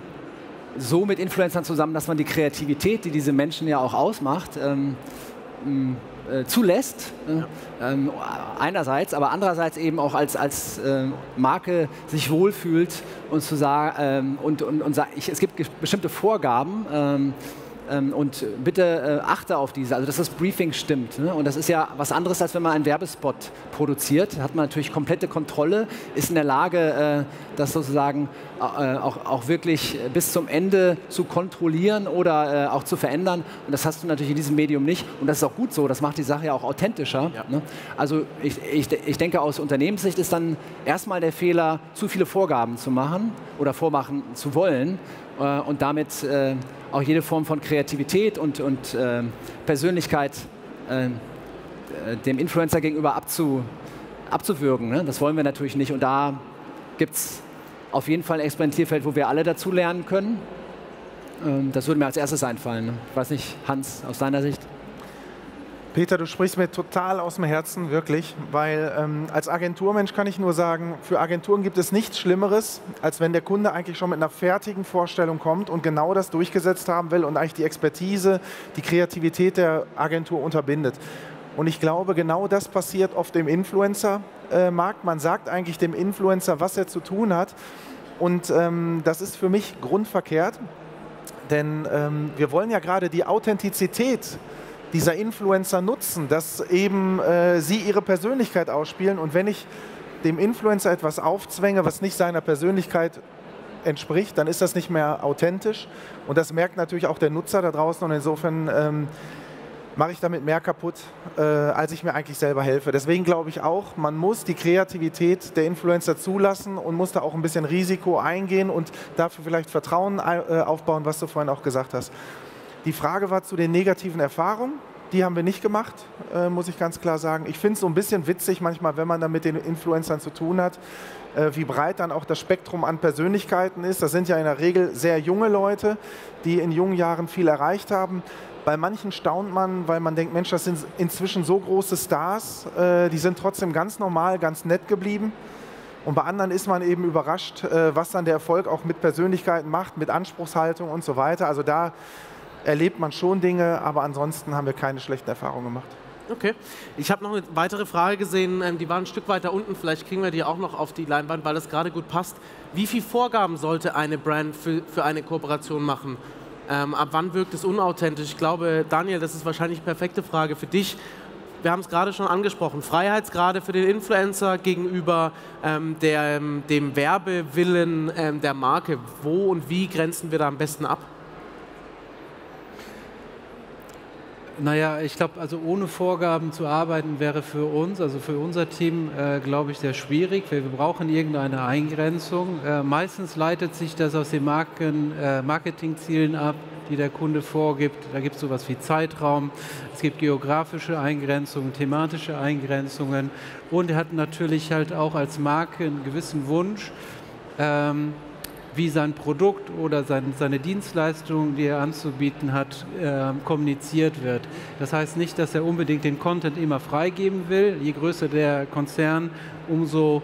so mit Influencern zusammen, dass man die Kreativität, die diese Menschen ja auch ausmacht, ähm, äh, zulässt, ja. ähm, einerseits, aber andererseits eben auch als, als äh, Marke sich wohlfühlt und zu sagen, ähm, und, und, und ich, es gibt bestimmte Vorgaben, ähm, ähm, und bitte äh, achte auf diese, also dass das Briefing stimmt. Ne? Und das ist ja was anderes, als wenn man einen Werbespot produziert. Da hat man natürlich komplette Kontrolle, ist in der Lage, äh, das sozusagen äh, auch, auch wirklich bis zum Ende zu kontrollieren oder äh, auch zu verändern. Und das hast du natürlich in diesem Medium nicht. Und das ist auch gut so, das macht die Sache ja auch authentischer. Ja. Ne? Also ich, ich, ich denke, aus Unternehmenssicht ist dann erstmal der Fehler, zu viele Vorgaben zu machen oder vormachen zu wollen äh, und damit äh, auch jede Form von Kreativität und, und äh, Persönlichkeit äh, dem Influencer gegenüber abzu, abzuwürgen. Ne? Das wollen wir natürlich nicht. Und da gibt es auf jeden Fall ein Experimentierfeld, wo wir alle dazu lernen können. Ähm, das würde mir als erstes einfallen. Ich weiß nicht, Hans, aus deiner Sicht? Peter, du sprichst mir total aus dem Herzen, wirklich, weil ähm, als Agenturmensch kann ich nur sagen, für Agenturen gibt es nichts Schlimmeres, als wenn der Kunde eigentlich schon mit einer fertigen Vorstellung kommt und genau das durchgesetzt haben will und eigentlich die Expertise, die Kreativität der Agentur unterbindet. Und ich glaube, genau das passiert oft im Influencer-Markt. Man sagt eigentlich dem Influencer, was er zu tun hat. Und ähm, das ist für mich grundverkehrt, denn ähm, wir wollen ja gerade die Authentizität dieser Influencer nutzen, dass eben äh, sie ihre Persönlichkeit ausspielen. Und wenn ich dem Influencer etwas aufzwänge, was nicht seiner Persönlichkeit entspricht, dann ist das nicht mehr authentisch. Und das merkt natürlich auch der Nutzer da draußen. Und insofern ähm, mache ich damit mehr kaputt, äh, als ich mir eigentlich selber helfe. Deswegen glaube ich auch, man muss die Kreativität der Influencer zulassen und muss da auch ein bisschen Risiko eingehen und dafür vielleicht Vertrauen äh, aufbauen, was du vorhin auch gesagt hast. Die Frage war zu den negativen Erfahrungen. Die haben wir nicht gemacht, äh, muss ich ganz klar sagen. Ich finde es so ein bisschen witzig manchmal, wenn man dann mit den Influencern zu tun hat, äh, wie breit dann auch das Spektrum an Persönlichkeiten ist. Das sind ja in der Regel sehr junge Leute, die in jungen Jahren viel erreicht haben. Bei manchen staunt man, weil man denkt, Mensch, das sind inzwischen so große Stars, äh, die sind trotzdem ganz normal, ganz nett geblieben. Und bei anderen ist man eben überrascht, äh, was dann der Erfolg auch mit Persönlichkeiten macht, mit Anspruchshaltung und so weiter. Also da erlebt man schon Dinge, aber ansonsten haben wir keine schlechten Erfahrungen gemacht. Okay. Ich habe noch eine weitere Frage gesehen, ähm, die war ein Stück weiter unten. Vielleicht kriegen wir die auch noch auf die Leinwand, weil das gerade gut passt. Wie viele Vorgaben sollte eine Brand für, für eine Kooperation machen? Ähm, ab wann wirkt es unauthentisch? Ich glaube, Daniel, das ist wahrscheinlich eine perfekte Frage für dich. Wir haben es gerade schon angesprochen. Freiheitsgrade für den Influencer gegenüber ähm, der, ähm, dem Werbewillen ähm, der Marke. Wo und wie grenzen wir da am besten ab? Naja, ich glaube, also ohne Vorgaben zu arbeiten wäre für uns, also für unser Team, äh, glaube ich, sehr schwierig. Wir, wir brauchen irgendeine Eingrenzung. Äh, meistens leitet sich das aus den Marken, äh, Marketingzielen ab, die der Kunde vorgibt. Da gibt es sowas wie Zeitraum, es gibt geografische Eingrenzungen, thematische Eingrenzungen und er hat natürlich halt auch als Marke einen gewissen Wunsch. Ähm, wie sein Produkt oder sein, seine Dienstleistung, die er anzubieten hat, äh, kommuniziert wird. Das heißt nicht, dass er unbedingt den Content immer freigeben will. Je größer der Konzern, umso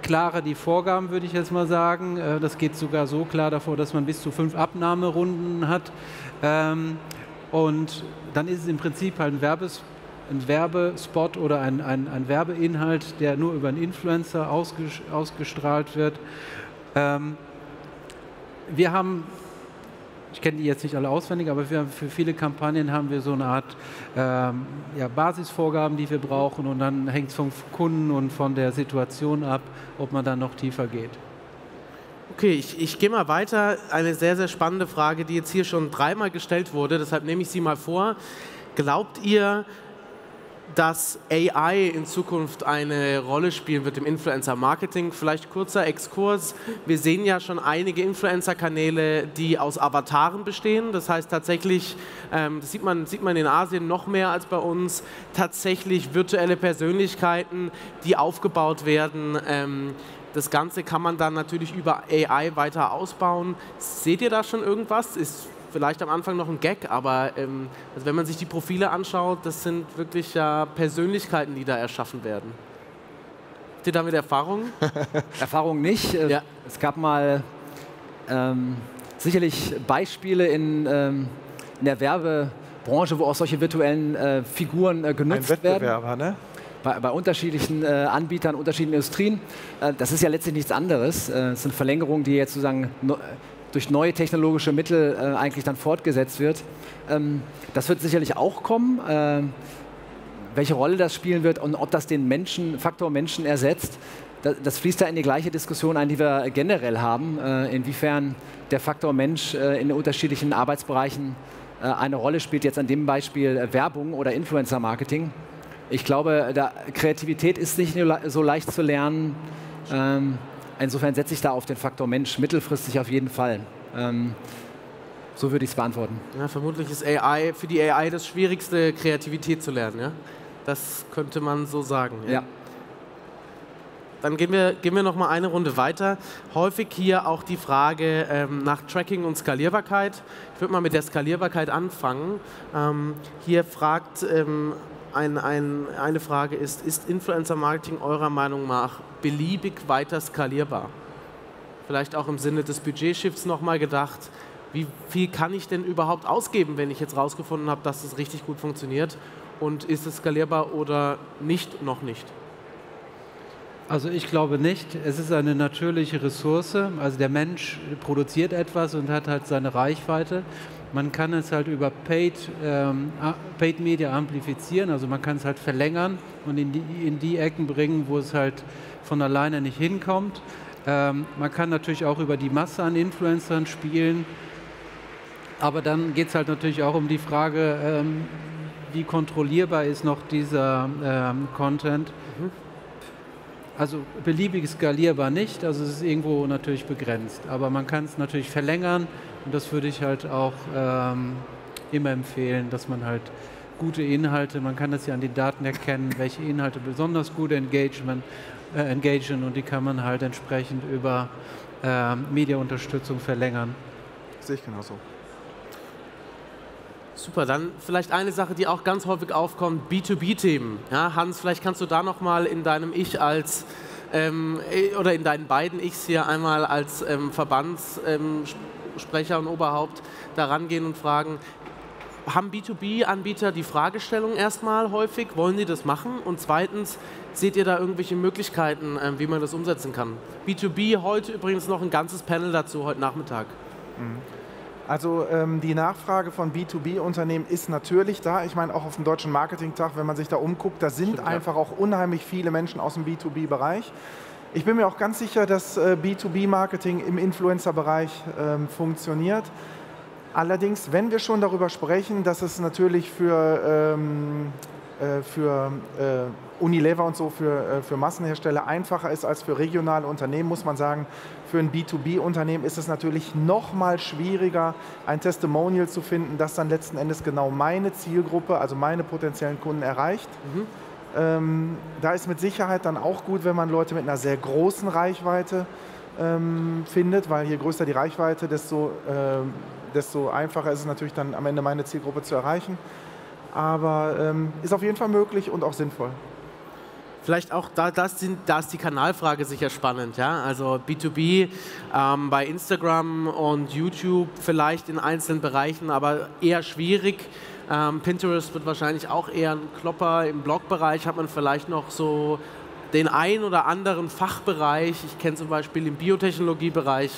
klarer die Vorgaben, würde ich jetzt mal sagen. Äh, das geht sogar so klar davor, dass man bis zu fünf Abnahmerunden hat. Ähm, und dann ist es im Prinzip halt ein Werbes ein Werbespot oder ein, ein, ein, Werbeinhalt, der nur über einen Influencer ausgestrahlt wird. Ähm, wir haben, ich kenne die jetzt nicht alle auswendig, aber für viele Kampagnen haben wir so eine Art ähm, ja, Basisvorgaben, die wir brauchen und dann hängt es vom Kunden und von der Situation ab, ob man dann noch tiefer geht. Okay, ich, ich gehe mal weiter. Eine sehr, sehr spannende Frage, die jetzt hier schon dreimal gestellt wurde, deshalb nehme ich sie mal vor. Glaubt ihr, dass AI in Zukunft eine Rolle spielen wird im Influencer-Marketing. Vielleicht kurzer Exkurs. Wir sehen ja schon einige Influencer-Kanäle, die aus Avataren bestehen. Das heißt tatsächlich, ähm, das sieht man, sieht man in Asien noch mehr als bei uns, tatsächlich virtuelle Persönlichkeiten, die aufgebaut werden. Ähm, das Ganze kann man dann natürlich über AI weiter ausbauen. Seht ihr da schon irgendwas? Ist vielleicht am Anfang noch ein Gag, aber ähm, also wenn man sich die Profile anschaut, das sind wirklich ja Persönlichkeiten, die da erschaffen werden. Habt ihr damit Erfahrung? Erfahrung nicht. Äh, ja. Es gab mal ähm, sicherlich Beispiele in, ähm, in der Werbe- Branche, wo auch solche virtuellen äh, Figuren äh, genutzt Ein Wettbewerber, werden. ne? Bei, bei, unterschiedlichen äh, Anbietern, unterschiedlichen Industrien. Äh, das ist ja letztlich nichts anderes. Äh, es sind Verlängerungen, die jetzt sozusagen no, durch neue technologische Mittel äh, eigentlich dann fortgesetzt wird. Ähm, das wird sicherlich auch kommen. Ähm, welche Rolle das spielen wird und ob das den Menschen, Faktor Menschen ersetzt, das, das, fließt da in die gleiche Diskussion ein, die wir generell haben, äh, inwiefern der Faktor Mensch äh, in unterschiedlichen Arbeitsbereichen äh, eine Rolle spielt, jetzt an dem Beispiel äh, Werbung oder Influencer-Marketing. Ich glaube, da, Kreativität ist nicht so leicht zu lernen. Ähm, insofern setze ich da auf den Faktor Mensch mittelfristig auf jeden Fall. Ähm, so würde ich es beantworten. Ja, vermutlich ist AI für die AI das Schwierigste, Kreativität zu lernen. Ja? Das könnte man so sagen. Ja. ja. Dann gehen wir, gehen wir noch mal eine Runde weiter. Häufig hier auch die Frage ähm, nach Tracking und Skalierbarkeit. Ich würde mal mit der Skalierbarkeit anfangen. Ähm, hier fragt ähm, ein, ein, eine Frage ist, ist Influencer Marketing eurer Meinung nach beliebig weiter skalierbar? Vielleicht auch im Sinne des Budgetshifts nochmal gedacht. Wie viel kann ich denn überhaupt ausgeben, wenn ich jetzt rausgefunden habe, dass es richtig gut funktioniert? Und ist es skalierbar oder nicht, noch nicht? Also ich glaube nicht. Es ist eine natürliche Ressource. Also der Mensch produziert etwas und hat halt seine Reichweite. Man kann es halt über Paid, ähm, Paid Media amplifizieren, also man kann es halt verlängern und in die, in die Ecken bringen, wo es halt von alleine nicht hinkommt. Ähm, man kann natürlich auch über die Masse an Influencern spielen, aber dann geht es halt natürlich auch um die Frage, ähm, wie kontrollierbar ist noch dieser ähm, Content. Mhm. Also beliebig skalierbar nicht, also es ist irgendwo natürlich begrenzt, aber man kann es natürlich verlängern und das würde ich halt auch ähm, immer empfehlen, dass man halt gute Inhalte, man kann das ja an den Daten erkennen, welche Inhalte besonders gut Engagement, äh, engagen und die kann man halt entsprechend über äh, Mediaunterstützung verlängern. Sehe ich genauso. Super, dann vielleicht eine Sache, die auch ganz häufig aufkommt, B2B-Themen. Ja, Hans, vielleicht kannst du da nochmal in deinem Ich als ähm, äh, oder in deinen beiden Ichs hier einmal als ähm, Verbandssprecher ähm, und Oberhaupt da rangehen und fragen, haben B2B-Anbieter die Fragestellung erstmal häufig, wollen die das machen? Und zweitens, seht ihr da irgendwelche Möglichkeiten, äh, wie man das umsetzen kann? B2B heute übrigens noch ein ganzes Panel dazu heute Nachmittag. Mhm. Also ähm, die Nachfrage von B2B-Unternehmen ist natürlich da. Ich meine, auch auf dem Deutschen Marketing-Tag, wenn man sich da umguckt, da sind Stimmt, einfach ja. auch unheimlich viele Menschen aus dem B2B-Bereich. Ich bin mir auch ganz sicher, dass äh, B2B-Marketing im Influencer-Bereich ähm, funktioniert. Allerdings, wenn wir schon darüber sprechen, dass es natürlich für, ähm, äh, für äh, Unilever und so für, äh, für Massenhersteller einfacher ist als für regionale Unternehmen, muss man sagen, für ein B2B-Unternehmen ist es natürlich noch mal schwieriger, ein Testimonial zu finden, das dann letzten Endes genau meine Zielgruppe, also meine potenziellen Kunden erreicht. Mhm. Ähm, da ist mit Sicherheit dann auch gut, wenn man Leute mit einer sehr großen Reichweite ähm, findet, weil je größer die Reichweite, desto, äh, desto einfacher ist es natürlich dann am Ende meine Zielgruppe zu erreichen. Aber ähm, ist auf jeden Fall möglich und auch sinnvoll. Vielleicht auch, da, das sind, da ist die Kanalfrage sicher spannend. Ja? Also B2B ähm, bei Instagram und YouTube vielleicht in einzelnen Bereichen, aber eher schwierig. Ähm, Pinterest wird wahrscheinlich auch eher ein Klopper. Im Blogbereich hat man vielleicht noch so den ein oder anderen Fachbereich. Ich kenne zum Beispiel im Biotechnologiebereich,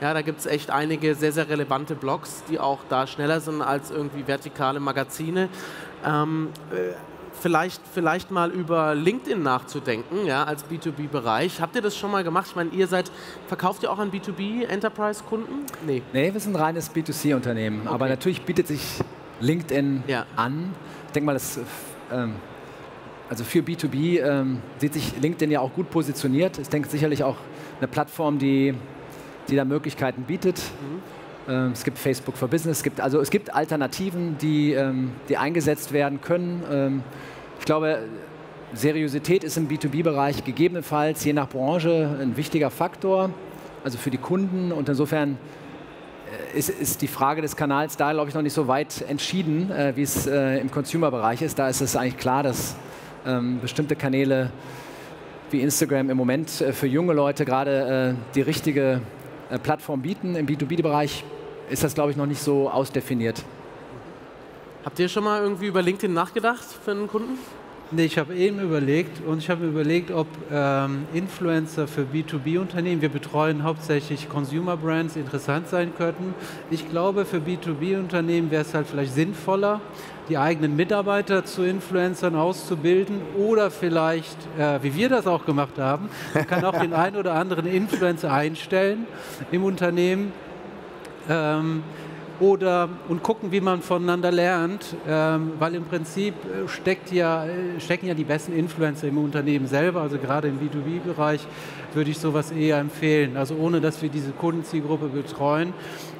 ja, da gibt es echt einige sehr, sehr relevante Blogs, die auch da schneller sind als irgendwie vertikale Magazine. Ähm, äh, vielleicht, vielleicht mal über LinkedIn nachzudenken, ja, als B2B-Bereich. Habt ihr das schon mal gemacht? Ich meine, ihr seid, verkauft ihr auch an B2B-Enterprise-Kunden? Nee. Nee, wir sind ein reines B2C-Unternehmen. Okay. Aber natürlich bietet sich LinkedIn ja. an. Ich denke mal, das, ähm, also für B2B ähm, sieht sich LinkedIn ja auch gut positioniert. Ich denke sicherlich auch eine Plattform, die, die da Möglichkeiten bietet. Mhm. Ähm, es gibt Facebook for Business, es gibt, also es gibt Alternativen, die, ähm, die eingesetzt werden können. Ähm, ich glaube, Seriosität ist im B2B-Bereich gegebenenfalls je nach Branche ein wichtiger Faktor, also für die Kunden. Und insofern ist, ist die Frage des Kanals da, glaube ich, noch nicht so weit entschieden, äh, wie es äh, im Consumer-Bereich ist. Da ist es eigentlich klar, dass ähm, bestimmte Kanäle wie Instagram im Moment äh, für junge Leute gerade äh, die richtige äh, Plattform bieten. Im B2B-Bereich ist das, glaube ich, noch nicht so ausdefiniert. Habt ihr schon mal irgendwie über LinkedIn nachgedacht für einen Kunden? Nee, ich habe eben überlegt und ich habe mir überlegt, ob ähm, Influencer für B2B-Unternehmen, wir betreuen hauptsächlich Consumer Brands, interessant sein könnten. Ich glaube, für B2B-Unternehmen wäre es halt vielleicht sinnvoller, die eigenen Mitarbeiter zu Influencern auszubilden oder vielleicht, äh, wie wir das auch gemacht haben, man kann auch den einen oder anderen Influencer einstellen im Unternehmen. Ähm, oder und gucken, wie man voneinander lernt, ähm, weil im Prinzip äh, steckt ja, äh, stecken ja die besten Influencer im Unternehmen selber, also gerade im B2B-Bereich würde ich sowas eher empfehlen, also ohne dass wir diese Kundenzielgruppe betreuen.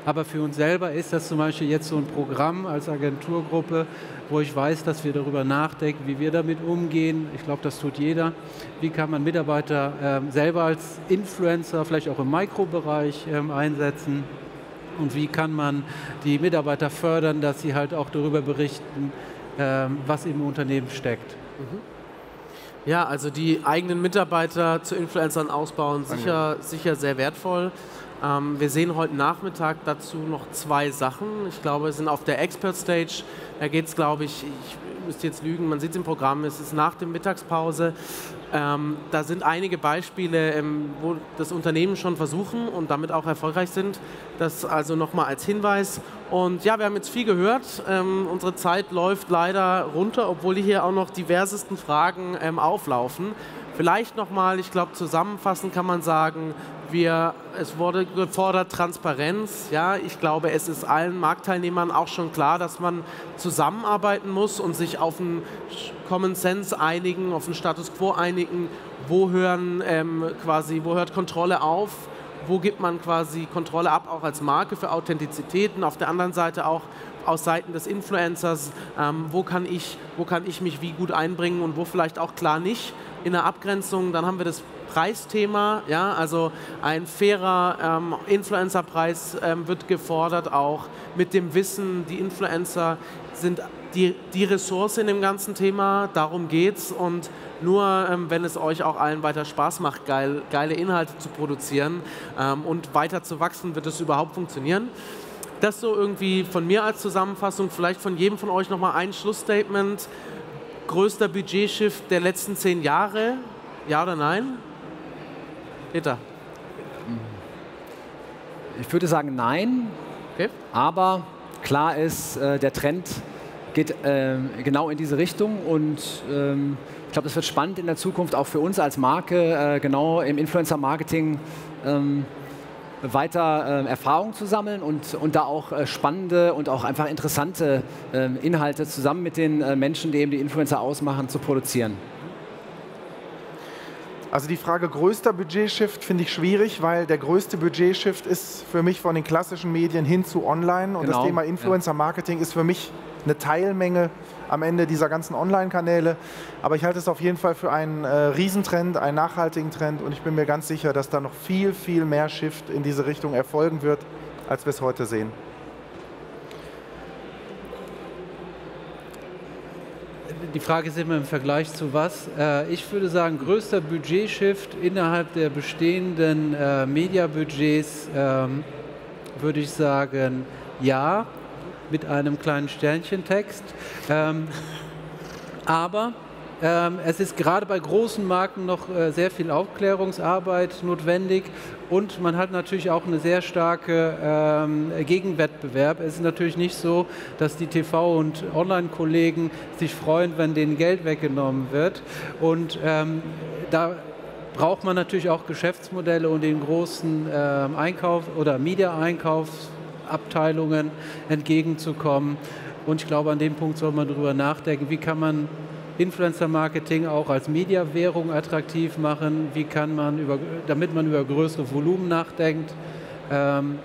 Aber für uns selber ist das zum Beispiel jetzt so ein Programm als Agenturgruppe, wo ich weiß, dass wir darüber nachdenken, wie wir damit umgehen. Ich glaube, das tut jeder. Wie kann man Mitarbeiter ähm, selber als Influencer, vielleicht auch im Mikrobereich ähm, einsetzen? Und wie kann man die Mitarbeiter fördern, dass sie halt auch darüber berichten, ähm, was im Unternehmen steckt. Mhm. Ja, also die eigenen Mitarbeiter zu Influencern ausbauen, sicher, sicher sehr wertvoll. Ähm, wir sehen heute Nachmittag dazu noch zwei Sachen. Ich glaube, es sind auf der Expert Stage. Da geht es, glaube ich, ich müsste jetzt lügen, man sieht es im Programm, es ist nach der Mittagspause. Ähm, da sind einige Beispiele, ähm, wo das Unternehmen schon versuchen und damit auch erfolgreich sind. Das also nochmal als Hinweis. Und ja, wir haben jetzt viel gehört. Ähm, unsere Zeit läuft leider runter, obwohl hier auch noch diversesten Fragen ähm, auflaufen. Vielleicht nochmal, ich glaube, zusammenfassend kann man sagen, wir, es wurde gefordert Transparenz. Ja, ich glaube, es ist allen Marktteilnehmern auch schon klar, dass man zusammenarbeiten muss und sich auf einen Common Sense einigen, auf einen Status Quo einigen. Wo hören ähm, quasi, wo hört Kontrolle auf? Wo gibt man quasi Kontrolle ab, auch als Marke für Authentizitäten? Auf der anderen Seite auch aus Seiten des Influencers, ähm, wo, kann ich, wo kann ich mich wie gut einbringen und wo vielleicht auch klar nicht in der Abgrenzung. Dann haben wir das Preisthema, ja, also ein fairer ähm, Influencerpreis ähm, wird gefordert, auch mit dem Wissen, die Influencer sind die, die Ressource in dem ganzen Thema, darum geht's und nur ähm, wenn es euch auch allen weiter Spaß macht, geil, geile Inhalte zu produzieren ähm, und weiter zu wachsen, wird es überhaupt funktionieren. Das so irgendwie von mir als Zusammenfassung, vielleicht von jedem von euch nochmal ein Schlussstatement. Größter Budgetshift der letzten zehn Jahre, ja oder nein? Peter? Ich würde sagen nein, okay. aber klar ist, äh, der Trend geht äh, genau in diese Richtung und ähm, ich glaube, das wird spannend in der Zukunft auch für uns als Marke, äh, genau im Influencer-Marketing ähm, weiter äh, Erfahrung zu sammeln und, und da auch äh, spannende und auch einfach interessante äh, Inhalte zusammen mit den äh, Menschen, die eben die Influencer ausmachen, zu produzieren. Also die Frage größter Budgetshift finde ich schwierig, weil der größte Budgetshift ist für mich von den klassischen Medien hin zu Online und genau. das Thema Influencer Marketing ist für mich eine Teilmenge am Ende dieser ganzen Online-Kanäle. Aber ich halte es auf jeden Fall für einen äh, Riesentrend, einen nachhaltigen Trend und ich bin mir ganz sicher, dass da noch viel, viel mehr Shift in diese Richtung erfolgen wird, als wir es heute sehen. die Frage ist immer im Vergleich zu was. Äh, ich würde sagen, größter Budgetshift innerhalb der bestehenden äh, Media-Budgets ähm, würde ich sagen, ja, mit einem kleinen Sternchentext. Ähm, aber ähm, es ist gerade bei großen Marken noch äh, sehr viel Aufklärungsarbeit notwendig und man hat natürlich auch eine sehr starke ähm, Gegenwettbewerb. Es ist natürlich nicht so, dass die TV- und Online-Kollegen sich freuen, wenn denen Geld weggenommen wird. Und ähm, da braucht man natürlich auch Geschäftsmodelle und den großen ähm, Einkauf- oder Media-Einkaufsabteilungen entgegenzukommen. Und ich glaube, an dem Punkt soll man darüber nachdenken, wie kann man Influencer-Marketing auch als Mediawährung attraktiv machen? Wie kann man, über, damit man über größere Volumen nachdenkt? Ähm,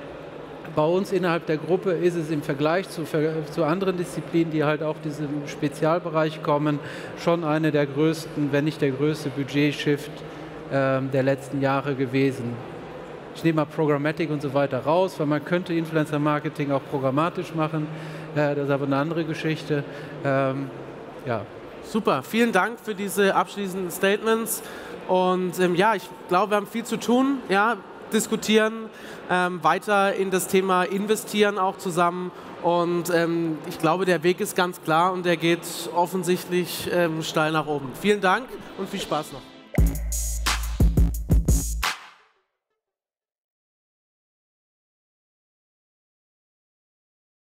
bei uns innerhalb der Gruppe ist es im Vergleich zu, zu, anderen Disziplinen, die halt auch diesem Spezialbereich kommen, schon eine der größten, wenn nicht der größte Budgetshift äh, der letzten Jahre gewesen. Ich nehme mal Programmatic und so weiter raus, weil man könnte Influencer-Marketing auch programmatisch machen. Das ist aber eine andere Geschichte. Ähm, ja, Super, vielen Dank für diese abschließenden Statements. Und ähm, ja, ich glaube, wir haben viel zu tun. Ja, diskutieren, ähm, weiter in das Thema Investieren auch zusammen. Und ähm, ich glaube, der Weg ist ganz klar und der geht offensichtlich ähm, steil nach oben. Vielen Dank und viel Spaß noch.